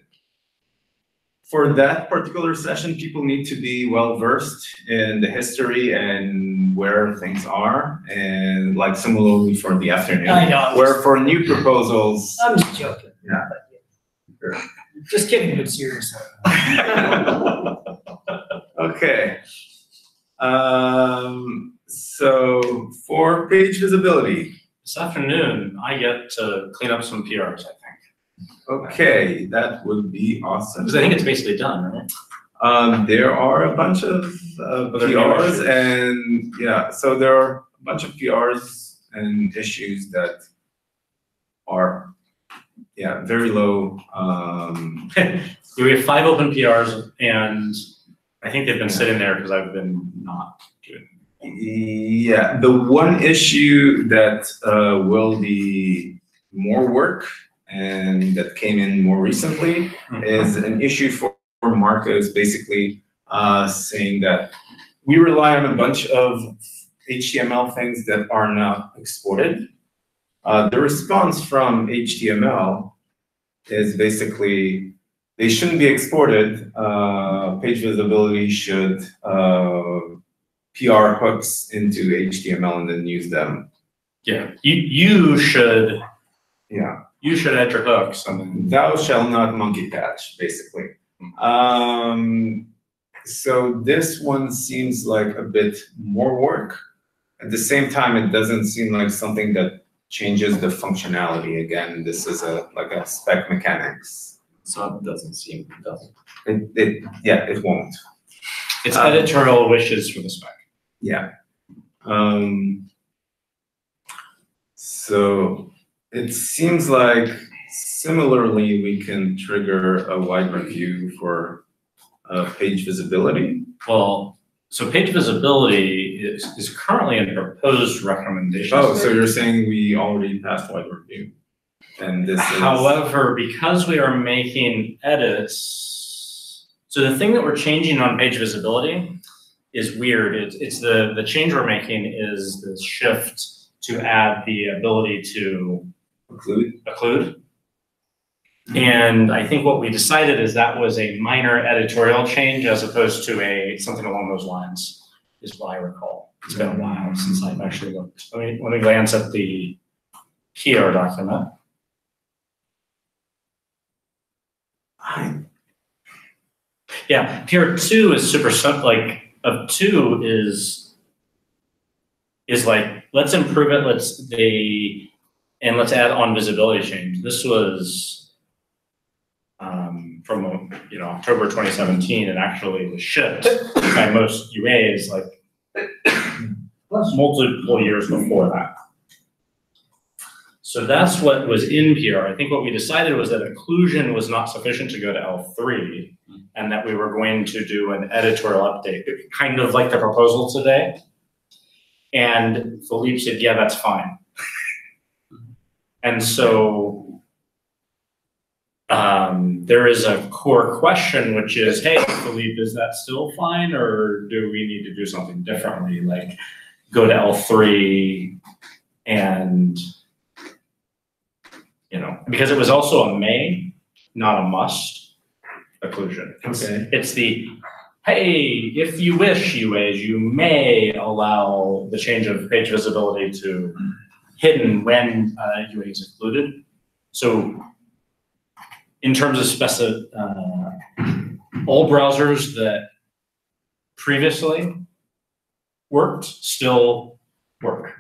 for that particular session, people need to be well versed in the history and where things are, and like similarly for the afternoon.
I know.
Where for new proposals,
I'm just joking.
Yeah.
Just kidding, but seriously. (laughs)
okay. Um, so for page visibility,
This afternoon, I get to clean up some PRs, I think.
Okay, that would be awesome.
Because I think it's basically done, right?
Um, there are a bunch of, uh,
Other
PRs
issues.
and, yeah, so there are a bunch of PRs and issues that are, yeah, very low, um, (laughs)
We have five open PRs and I think they've been sitting there because I've been not doing.
Yeah, the one issue that uh, will be more work and that came in more recently is an issue for for Marcos, basically uh, saying that we rely on a bunch of HTML things that are not exported. Uh, The response from HTML is basically they shouldn't be exported. Uh, Page visibility should uh, PR hooks into HTML and then use them.
Yeah, you, you should,
Yeah,
you should add your hooks and then.
thou shall not monkey patch, basically. Um, so this one seems like a bit more work. At the same time, it doesn't seem like something that changes the functionality. Again, this is a, like a spec mechanics.
So it doesn't seem, it doesn't.
It, it, yeah, it won't.
It's
Uh,
editorial wishes for the spec.
Yeah. Um. So it seems like similarly, we can trigger a wide review for uh page visibility.
Well, so page visibility is, is currently in proposed recommendation.
Oh, so you're saying we already passed wide review? And this is.
However, because we are making edits, so the thing that we're changing on page visibility is weird. It's, it's the, the change we're making is the shift to add the ability to
Include,
occlude. And I think what we decided is that was a minor editorial change as opposed to a, something along those lines, is what I recall. It's been a while since I've actually looked. Let me, let me glance at the PR document.
I,
Yeah, PR two is super sim- like of two is is like let's improve it. Let's they and let's add on visibility change. This was um, from you know October 2017 and actually was shipped by most UAs like (clears throat) multiple years before that. So that's what was in PR. I think what we decided was that occlusion was not sufficient to go to L three and that we were going to do an editorial update, kind of like the proposal today. And Philippe said, yeah, that's fine. And so um, there is a core question, which is, hey, Philippe, is that still fine, or do we need to do something differently, like go to L three and you know, because it was also a may, not a must occlusion. It's-
Okay.
It's the, hey, if you wish, UAs, you may allow the change of page visibility to hidden when uh, UA is occluded. So in terms of specific, uh, all browsers that previously worked still work.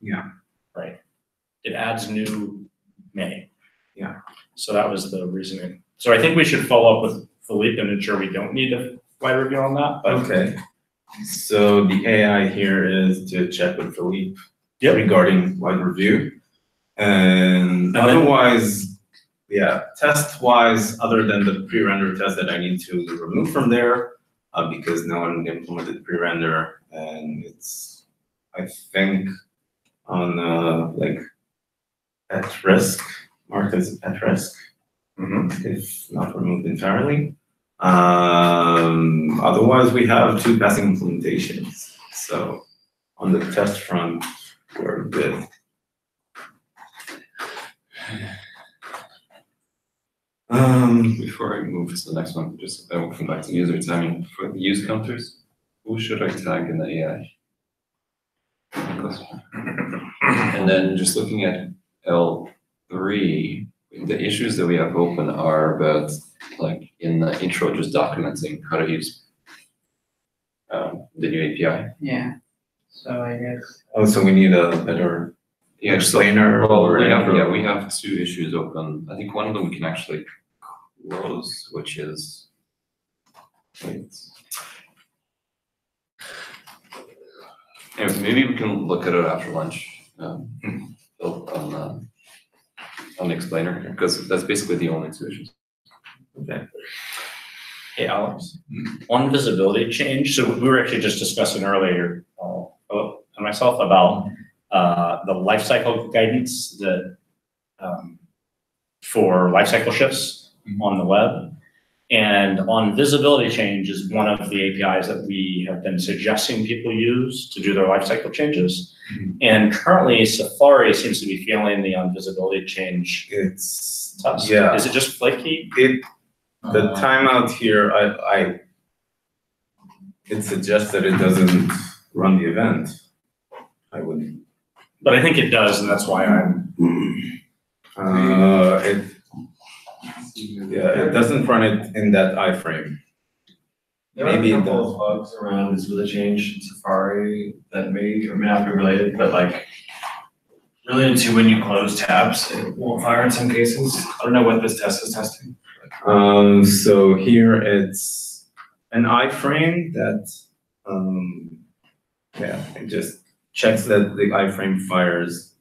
Yeah.
Right. It adds new may.
Yeah.
So that was the reasoning. So I think we should follow up with Philippe and ensure we don't need a wide review on that, but
okay. So the AI here is to check with Philippe
Yep.
regarding wide review. And
then-
otherwise, yeah, test wise, other than the pre-render test that I need to remove from there, uh, because no one implemented pre-render and it's, I think, on, uh, like, at risk, marked as at risk,
Mhm.
if not removed entirely. Um, otherwise, we have two passing implementations, so on the test front, we're good. Um,
Before I move to the next one, just, I will come back to user timing, for the use counters, who should I tag in the AI? And then just looking at L three, the issues that we have open are about, like, in the intro, just documenting how to use um, the new API.
Yeah, so I guess,
oh, so we need a better
Yeah, just like-
explainer
Well,
or.
we have, yeah, we have two issues open. I think one of them we can actually close, which is. wait. Anyways, maybe we can look at it after lunch, um, on, uh, on the explainer, because that's basically the only two issues.
Okay.
Hey, Alex, on visibility change, so we were actually just discussing earlier, uh, and myself about, uh, the life cycle guidance that, um, for life cycle shifts on the web. And on visibility change is one of the APIs that we have been suggesting people use to do their life cycle changes. And currently Safari seems to be feeling the on visibility change
It's,
test.
yeah,
Is it just flaky?
it, the
Uh,
timeout here, I, I, it suggests that it doesn't run the event. I wouldn't,
But I think it does, and that's why I'm,
uh, it, yeah, it doesn't run it in that iframe.
There are a
Maybe it
couple of bugs around this with a change in Safari that may or may not be related, but like
related to when you close tabs, it won't fire in some cases. I don't know what this test is testing.
Um, so here it's an iframe that, um, yeah, it just checks that the iframe fires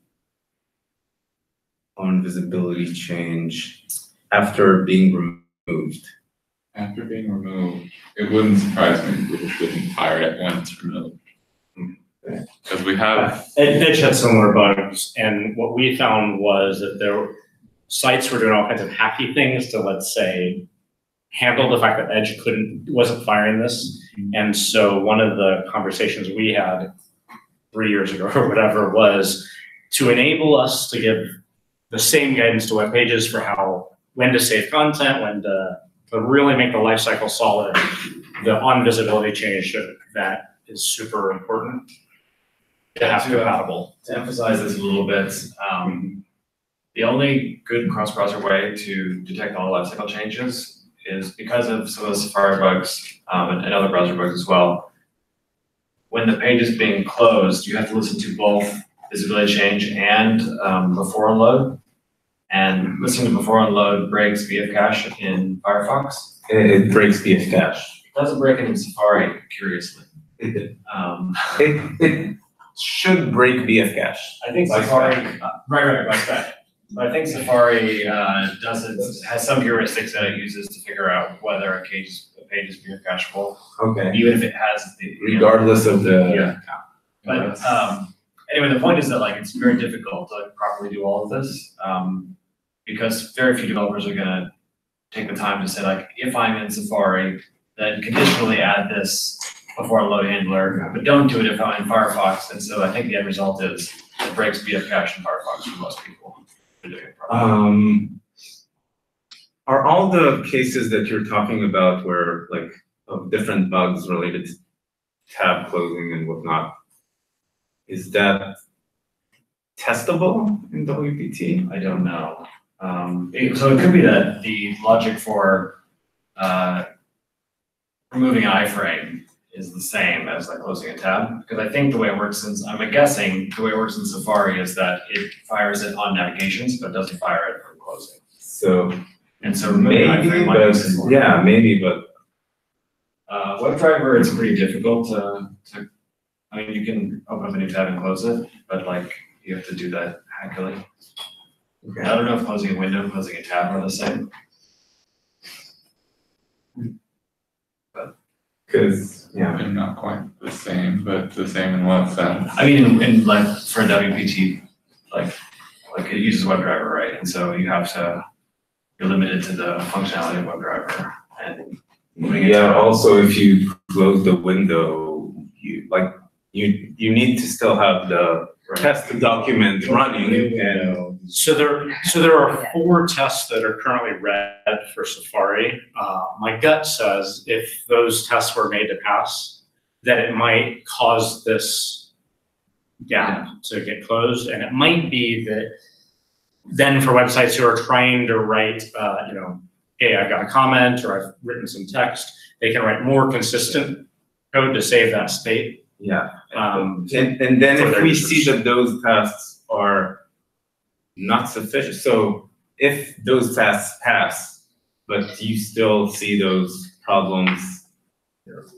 on visibility change after being removed.
After being removed, it wouldn't surprise me if we just didn't fire it once removed. Cause we have,
Ed- Edge had similar bugs, and what we found was that there, were- sites were doing all kinds of hacky things to, let's say, handle the fact that Edge couldn't, wasn't firing this. Mm-hmm. And so one of the conversations we had three years ago (laughs) or whatever was to enable us to give the same guidance to web pages for how, when to save content, when to, to really make the lifecycle solid. The on visibility change that is super important to have
To, uh,
compatible.
To emphasize this a little bit, um, the only good cross-browser way to detect all lifecycle changes is because of some of the Safari bugs, um, and, and other browser bugs as well. When the page is being closed, you have to listen to both visibility change and, um, before unload. And listening to before unload breaks BF cache in Firefox.
It, it breaks BF cache.
It doesn't break it in Safari, curiously.
It,
Um,
it, it should break BF cache.
I think
By
Safari,
spec.
uh, right, right, by spec. But I think Safari, uh, does it, has some heuristics that it uses to figure out whether a page, is- a page is being cacheable,
Okay.
even if it has the. you know,
Regardless of the.
Yeah. But, um, anyway, the point is that like, it's very difficult to properly do all of this, um, because very few developers are gonna take the time to say like, if I'm in Safari, then conditionally add this before a load handler, but don't do it if I'm in Firefox, and so I think the end result is it breaks BF cache in Firefox for most people.
Um, are all the cases that you're talking about where like of different bugs related to tab closing and whatnot, is that testable in WPT?
I don't know. Um, it- so it could be that the logic for, uh, removing an iframe is the same as like closing a tab. Because I think the way it works in, I'm guessing, the way it works in Safari is that it fires it on navigations, but doesn't fire it from closing.
So
And so
maybe, but, yeah, maybe, but
Uh, WebDriver, is pretty difficult to, to, I mean, you can open up a new tab and close it, but like, you have to do that hackily. I don't know if closing a window and closing a tab are the same.
Cause, yeah,
they're not quite the same, but the same in what sense?
I mean, in, in like, for WPT, like, like it uses WebDriver, right? And so you have to, you're limited to the functionality of WebDriver and
yeah,
to.
also if you close the window, you like, you, you need to still have the test the document running and
So there, so there are four tests that are currently red for Safari. Uh, my gut says if those tests were made to pass, that it might cause this gap to get closed, and it might be that then for websites who are trying to write, uh, you know, hey, I've got a comment or I've written some text, they can write more consistent code to save that state.
yeah.
Um,
And, and then if we see that those tests are not sufficient, so if those tests pass, but you still see those problems,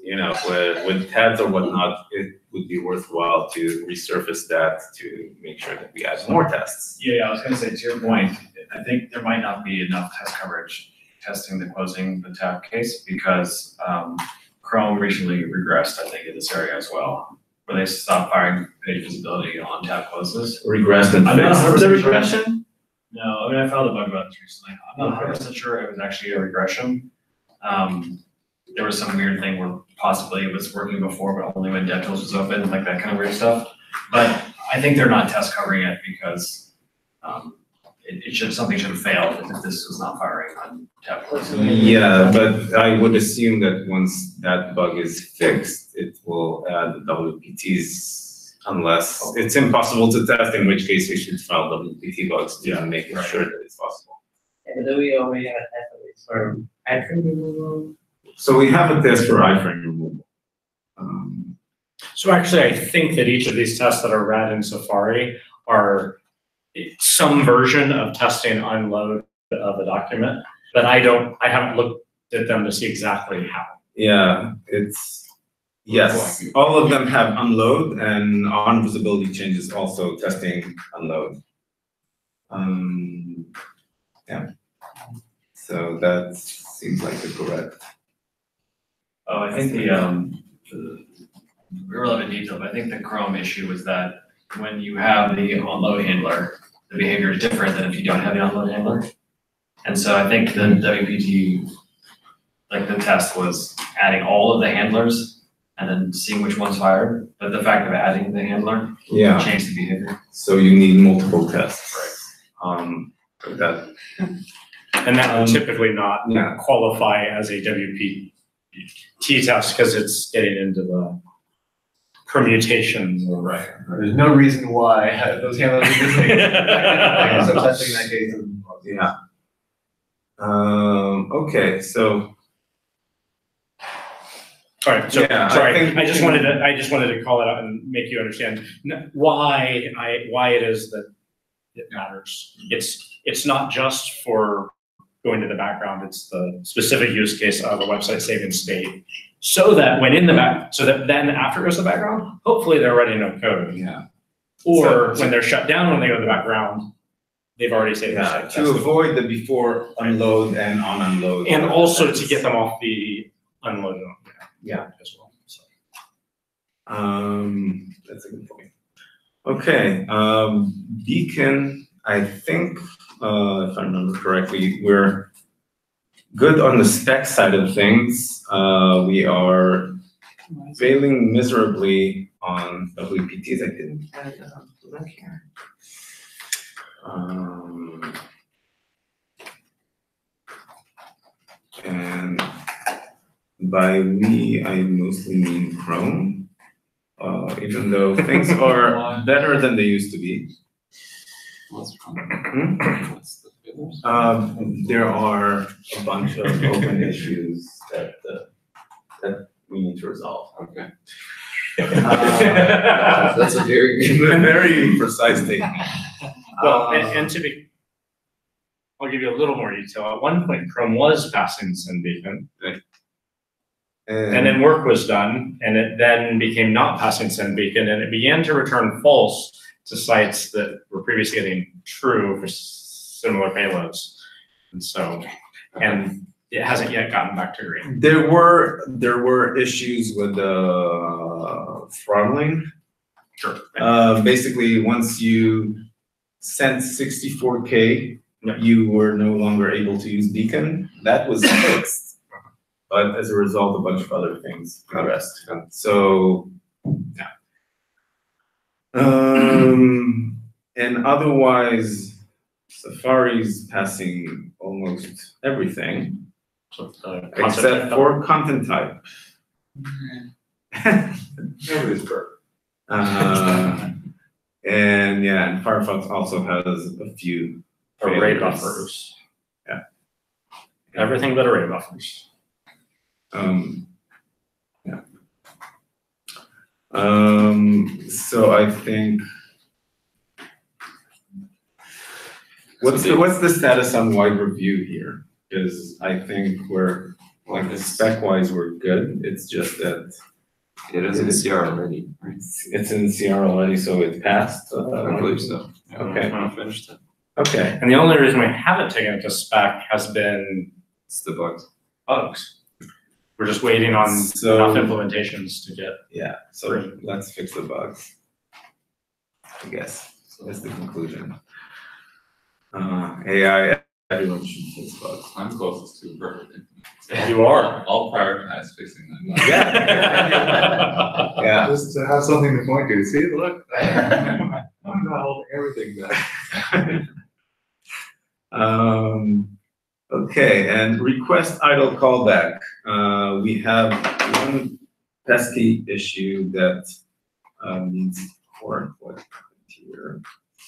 you know, with, with tabs or whatnot, it would be worthwhile to resurface that to make sure that we add more tests.
Yeah, yeah, I was gonna say, to your point, I think there might not be enough test coverage testing the closing the tab case because um Chrome recently regressed, I think, in this area as well. Where they stopped firing page visibility on tab closes.
Regress and
I'm not
fix.
100%
Was it
sure.
regression?
No, I mean, I found a bug about this recently. I'm not hundred percent sure it was actually a regression. Um, there was some weird thing where possibly it was working before, but only when DevTools was open, like that kind of weird stuff. But I think they're not test covering it because, um, it, it should, something should have failed if this was not firing on tab closing.
Yeah, but I would assume that once that bug is fixed, it will add the WPTs unless it's impossible to test, in which case we should file WPT bugs to make
right.
sure that it's possible.
And do we already have a test for iframe removal?
So we have a test for iframe removal. Um,
So actually, I think that each of these tests that are red in Safari are some version of testing unload of a document, but I don't, I haven't looked at them to see exactly how.
Yeah, it's, yes, all of them have unload and on visibility changes also testing unload. Um, yeah. So that seems like the correct.
Oh, I think the, um, the irrelevant detail, but I think the Chrome issue was that when you have the unload handler, the behavior is different than if you don't have the unload handler. And so I think the WPT, like the test was adding all of the handlers and then seeing which ones fired, but the fact of adding the handler
Yeah,
changed the behavior.
so you need multiple tests. Um, for that,
And that would
Um,
typically not
yeah.
qualify as a WPT test because it's getting into the permutations or. Right.
There's no reason why (laughs) those handlers are missing. (laughs) Like, So testing that case.
Yeah. Um, okay, so,
All right, so,
Yeah, I
sorry,
think-
I just wanted to, I just wanted to call it out and make you understand why I, why it is that it matters. It's, it's not just for going to the background, it's the specific use case of a website saving state. So that when in the back, so that then after it goes to the background, hopefully they're already no code.
yeah,
Or when they're shut down, when they go to the background, they've already saved the
yeah,
site.
to avoid the before unload and on unload.
And also to get them off the unloaded.
Yeah.
As well, so.
Um, that's a good point. Okay, um, Beacon, I think, uh, if I remember correctly, we're good on the spec side of things. Uh, we are failing miserably on WPTs. I didn't up. Look here. Um, and by we, I mostly mean Chrome. Uh, even though things (laughs) are better than they used to be. (clears throat)
What's wrong? What's the failures?
Um, there are a bunch of open (laughs) issues that, uh, that we need to resolve.
Okay.
Uh,
That's a very good. (laughs)
Very precise statement.
Well, and,
Uh,
and to be, I'll give you a little more detail. At one point, Chrome was passing SendBeacon, and then work was done, and it then became not passing SendBeacon, and it began to return false to sites that were previously getting true for s- similar payloads. And so, and it hasn't yet gotten back to green.
There were, there were issues with the throttling.
Sure.
Uh, basically, once you sent sixty-four K, you were no longer able to use Beacon. That was fixed. But as a result, a bunch of other things progressed. So, yeah. Um, and otherwise, Safari's passing almost everything.
So, uh,
Except for content type. (laughs)
Nobody's perfect.
Uh, and yeah, and Firefox also has a few.
Array buffers.
Yeah.
Everything but array buffers.
Um, yeah. Um, so I think. What's the, what's the status on wide review here? Cause I think we're, like, the spec wise, we're good, it's just that
It is in CR already, right?
it's in CR already, so it passed. uh,
I believe so.
Okay.
I finished it.
Okay,
And the only reason we haven't taken it to spec has been
It's the bugs.
bugs. We're just waiting on
So-
enough implementations to get.
yeah, so let's fix the bugs. I guess, that's the conclusion. Uh, AI, everyone should fix bugs.
I'm closest to perfect.
You are.
I'll prioritize fixing them.
Yeah. (laughs) Yeah,
Just to have something to point to, see, look. I'm not holding everything back. (laughs)
um, okay, and request idle callback. Uh, we have one pesky issue that, um, needs work, what, here.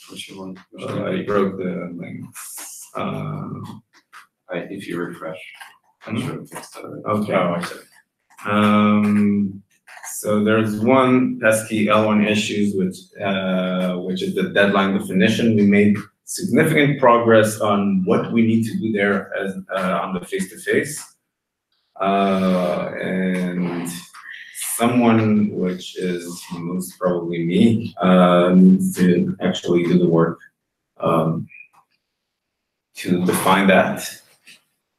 Which one?
Uh. I broke the links. Um,
I, if you refresh, I'm sure it it
okay.
Oh, I see.
Um, So there's one pesky L one issues, which, uh, which is the deadline definition. We made significant progress on what we need to do there as, uh, on the face-to-face. Uh, and someone, which is most probably me, uh, needs to actually do the work, um, to define that.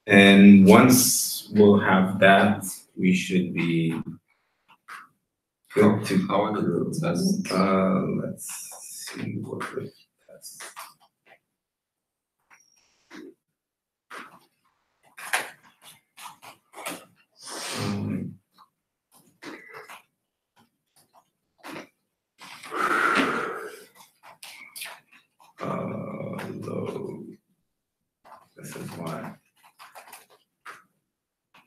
And once we'll have that, we should be good to
How the tests?
uh, let's see what the test. Um, Uh, load. This is why.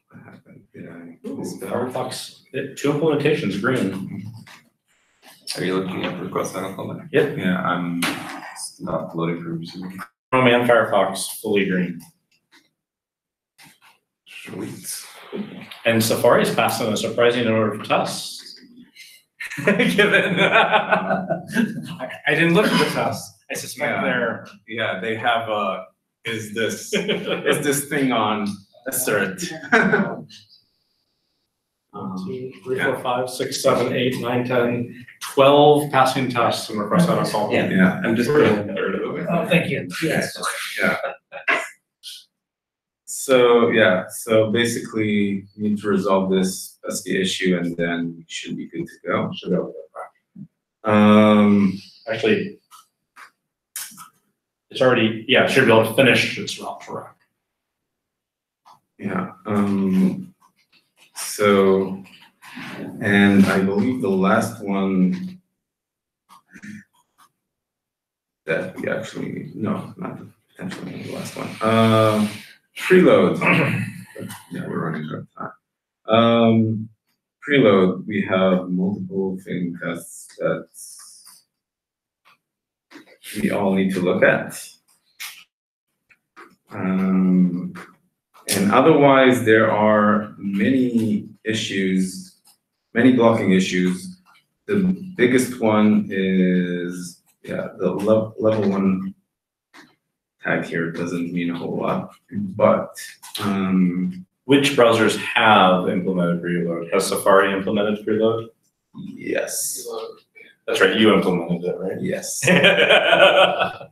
What happened? Did I misspell?
Firefox, it- two implementations, green.
Are you looking at requestIdleCallback?
Yeah, I'm
It's not loading for receiving.
Chrome and Firefox, fully green.
Sweet.
And Safari is passing a surprising number of tests. (laughs) Given, I, I didn't look at the tests. I suspect
Yeah.
they're.
Yeah, they have a, is this, (laughs) is this thing on assert? (laughs) Um,
Two, three, four, five, six, seven, eight, nine, ten, twelve passing tests and requestIdleCallback.
Yeah.
Yeah,
I'm just putting a third of the.
Oh, thank you, (laughs) yes.
so, yeah, so basically, we need to resolve this pesky issue and then we should be good to go.
Should go.
Um,
Actually. It's already, yeah, it should be able to finish its route track.
yeah, um, so, and I believe the last one that we actually, no, not potentially the last one, um, preload. (coughs) Yeah, we're running out of time. Um, preload, we have multiple thing tests that we all need to look at. Um, and otherwise, there are many issues, many blocking issues. The biggest one is, yeah, the level, level one tag here doesn't mean a whole lot, but, um,
Which browsers have implemented preload? Has Safari implemented preload?
yes,
That's right, you implemented it, right?
yes. (laughs)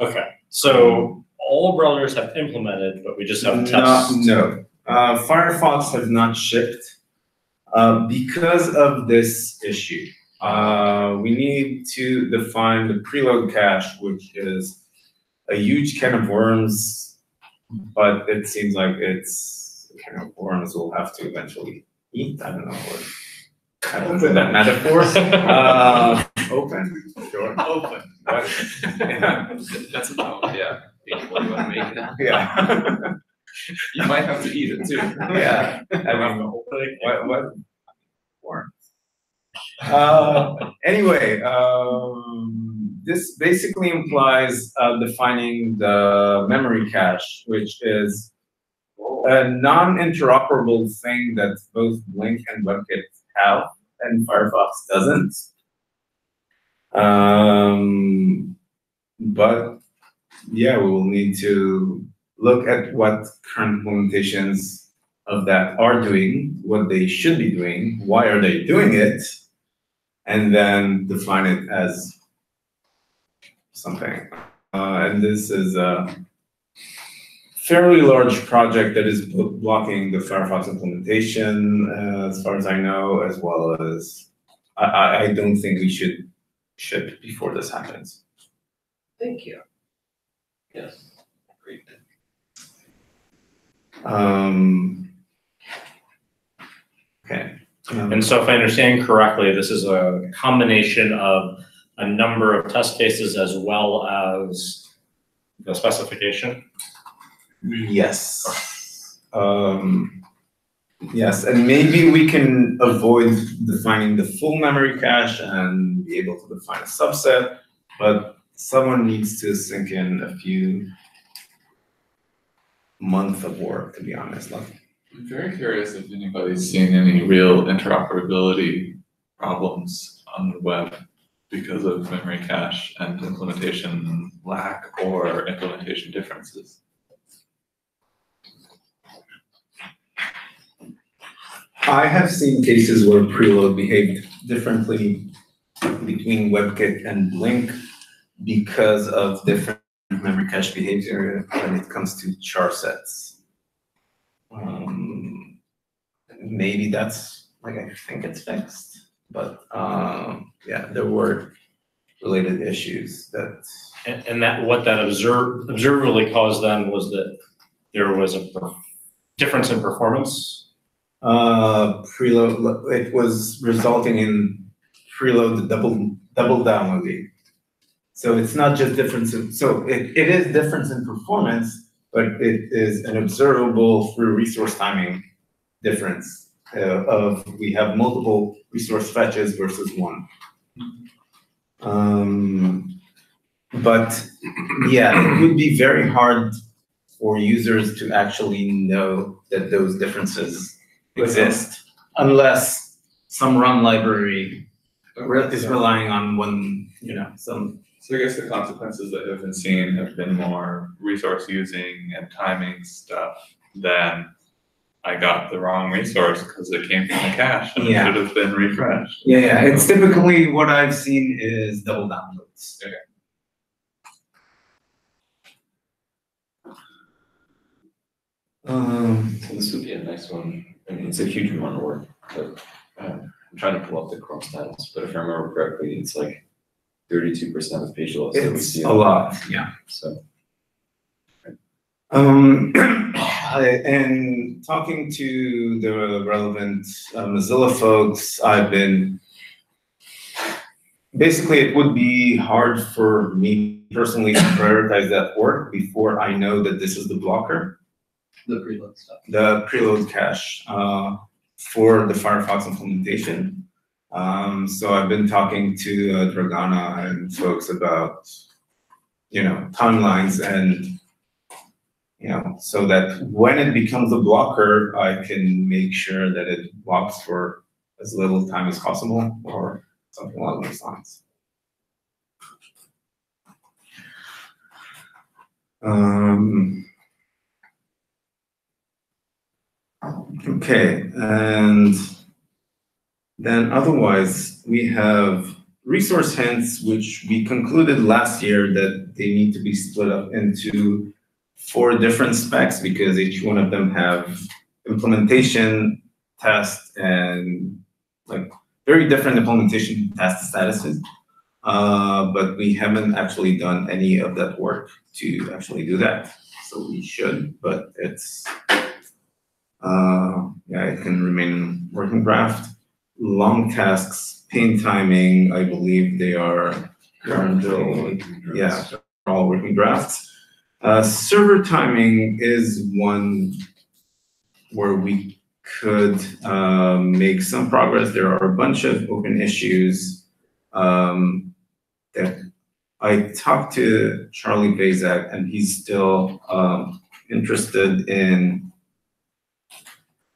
Okay, so all browsers have implemented, but we just have
No,
tests.
No, uh, Firefox has not shipped, uh, because of this issue. Uh, we need to define the preload cache, which is a huge can of worms, but it seems like it's a can of worms we'll have to eventually eat, I don't know what. I don't know that metaphor, (laughs) uh, open, sure, open, (laughs) but, yeah,
That's about, yeah, what you wanna make
yeah. (laughs)
You might have to eat it too.
Yeah, (laughs) I mean, what, what? Uh, anyway, um, this basically implies, uh, defining the memory cache, which is a non-interoperable thing that both Blink and WebKit have, and Firefox doesn't. Um, but, yeah, we will need to look at what current implementations of that are doing, what they should be doing, why are they doing it, and then define it as something. Uh, and this is a fairly large project that is blocking the Firefox implementation, uh, as far as I know, as well as I, I, I don't think we should ship before this happens.
Thank you.
Yes, great.
Um, okay. Um,
And so if I understand correctly, this is a combination of a number of test cases as well as the specification?
Yes. Um, yes, and maybe we can avoid defining the full memory cache and be able to define a subset, but someone needs to sink in a few months of work, to be honest, like
I'm very curious if anybody's seen any real interoperability problems on the web because of memory cache and implementation lack or implementation differences.
I have seen cases where preload behaved differently between WebKit and Blink because of different memory cache behavior when it comes to char sets. Um, maybe that's, like, I think it's fixed, but, um, yeah, there were related issues that,
And, and that, what that observe, observably caused then was that there was a per- difference in performance.
uh, preload, it was resulting in preload double, double downloading. So it's not just difference in, so it, it is difference in performance, but it is an observable through resource timing difference uh, of, we have multiple resource fetches versus one. Um, but, yeah, it would be very hard for users to actually know that those differences exist unless some RUM library is relying on one, you know, some,
So I guess the consequences that have been seen have been more resource using and timing stuff than I got the wrong resource because it came from the cache and it should have been refreshed.
yeah, yeah, it's typically what I've seen is double downloads.
Okay.
Um,
So this would be a nice one, I mean, it's a huge amount of work, but, um, I'm trying to pull up the cross tiles, but if I remember correctly, it's like thirty-two percent of page loads that we
it's
see.
a lot, yeah.
So,
Um, (clears throat) I- and talking to the relevant uh, Mozilla folks, I've been, basically, it would be hard for me personally to prioritize that work before I know that this is the blocker,
The preload stuff.
the preload cache, uh, for the Firefox implementation. Um, so I've been talking to uh, Dragana and folks about, you know, timelines and you know, so that when it becomes a blocker, I can make sure that it blocks for as little time as possible or something along those lines. Um, okay, and then otherwise, we have resource hints, which we concluded last year that they need to be split up into four different specs because each one of them have implementation, test, and like very different implementation test statuses. Uh, but we haven't actually done any of that work to actually do that. So we should, but it's, uh, yeah, it can remain working draft. Long tasks, paint timing, I believe they are currently, yeah, all working drafts. Uh, server timing is one where we could, um, make some progress. There are a bunch of open issues, um, that I talked to Charlie Vazac and he's still, um, interested in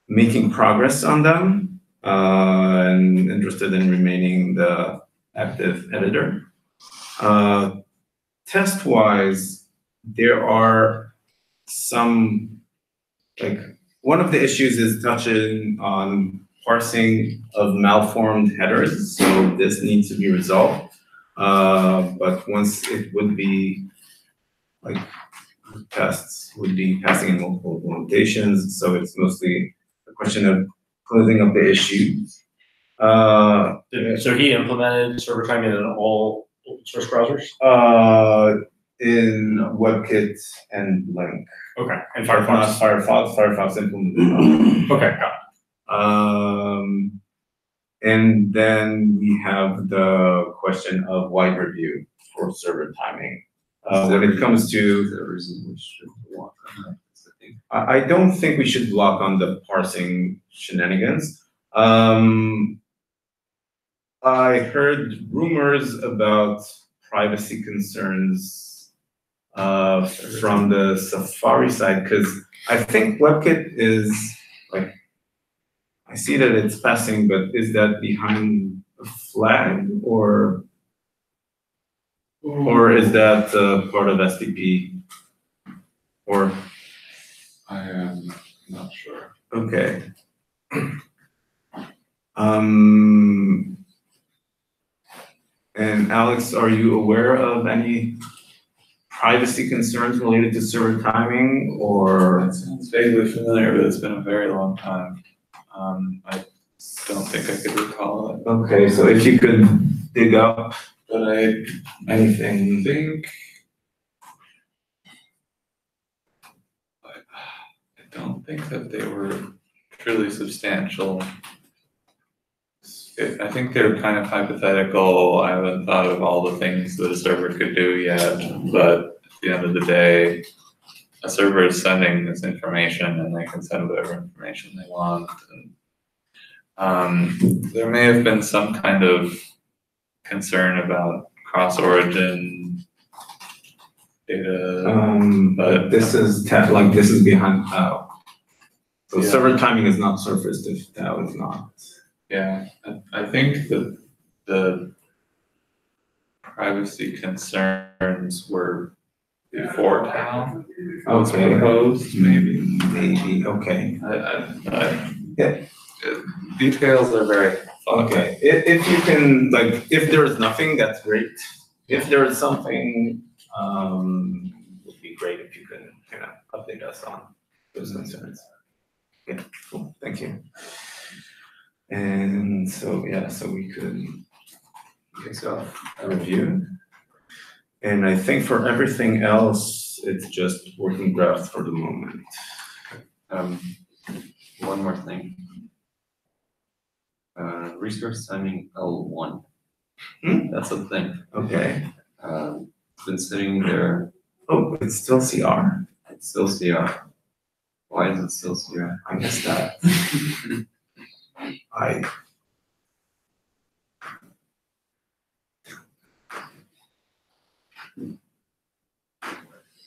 making progress on them, uh, and interested in remaining the active editor. Uh, test-wise, there are some, like, one of the issues is touching on parsing of malformed headers, so this needs to be resolved. Uh, but once it would be, like, tests would be passing in multiple implementations, so it's mostly a question of closing up the issue. Uh,
So he implemented server timing in all open source browsers?
uh, in WebKit and Blink.
Okay, and
Not
Firefox?
Firefox, Firefox implemented. (clears throat)
Okay, got
Um, and then we have the question of wide review for server timing. Uh, when it comes to,
the reason we should walk on I
don't think we should block on the parsing shenanigans. Um, I heard rumors about privacy concerns uh, from the Safari side, because I think WebKit is like, I see that it's passing, but is that behind a flag or? Or is that uh, part of STP? Or,
I am not sure.
okay. (clears throat) Um. And Alex, are you aware of any privacy concerns related to server timing or?
That sounds vaguely familiar, but it's been a very long time. Um, I don't think I could recall it,
Okay, so if you could dig up
but I
anything.
think. I I don't think that they were truly substantial. It- I think they're kind of hypothetical, I haven't thought of all the things that a server could do yet, but at the end of the day, a server is sending this information and they can send whatever information they want and um, there may have been some kind of concern about cross origin data.
Um, but this is ta- like, this is behind TAO. So
Yeah.
server timing is not surfaced if that was not.
Yeah, I, I think that the privacy concerns were before TAO was proposed, maybe.
Maybe, okay,
I, I, I.
Yeah.
uh, Details are very
okay. If, if you can, like, if there is nothing, that's great. If there is something, um, would be great if you can, kind of update us on those concerns. Yeah, cool, thank you. And so, yeah, so we could kick off a review. And I think for everything else, it's just working draft for the moment.
Um, one more thing. Uh, resource timing L one.
Hmm?
That's a thing.
Okay,
Um, it's been sitting there,
oh, it's still CR,
it's still CR. Why is it still CR?
I missed that. (laughs) I,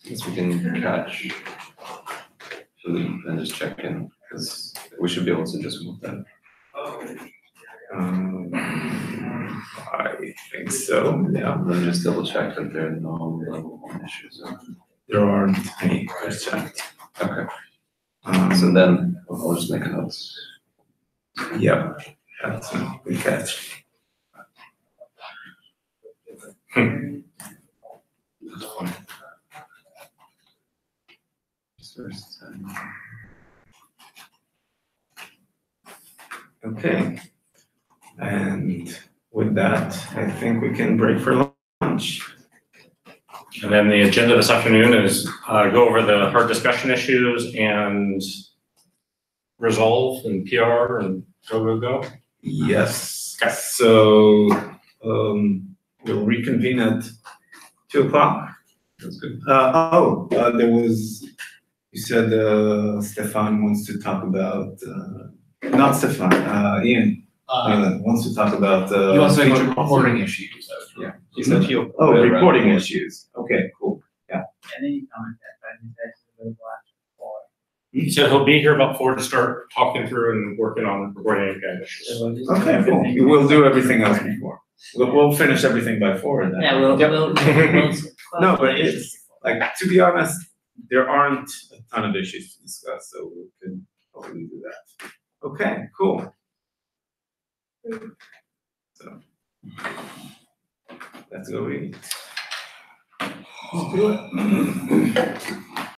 Guess we can catch Philippe and just check in, because we should be able to just move that.
um, I think so, yeah,
Let me just double check that there are no level one issues.
there aren't any questions.
Okay,
Um, Um,
so then I'll just make a note.
Yeah, that's a good catch. Okay. And with that, I think we can break for lunch.
And then the agenda this afternoon is uh, go over the hard discussion issues and resolve and PR and go, go, go.
Yes, so, um, we'll reconvene at two o'clock.
That's good.
Uh, oh, uh, there was, you said, uh, Stefan wants to talk about, uh, not Stefan, uh, Ian, uh, wants to talk about, uh.
He wants to make
future-
reporting issues.
Yeah.
He said he'll.
Oh,
play around
reporting
with-
issues, okay, cool, Yeah.
Any comment that, that is available after four?
He said he'll be here about four to start talking through and working on recording again issues.
okay, cool, we'll do everything else before, we'll, we'll finish everything by four and then.
Yeah, we'll, we'll, we'll. (laughs) (laughs)
No, but it's, like, to be honest, there aren't a ton of issues to discuss, so we can hopefully do that. Okay, cool. So. Let's go eat. Let's do it. (clears throat)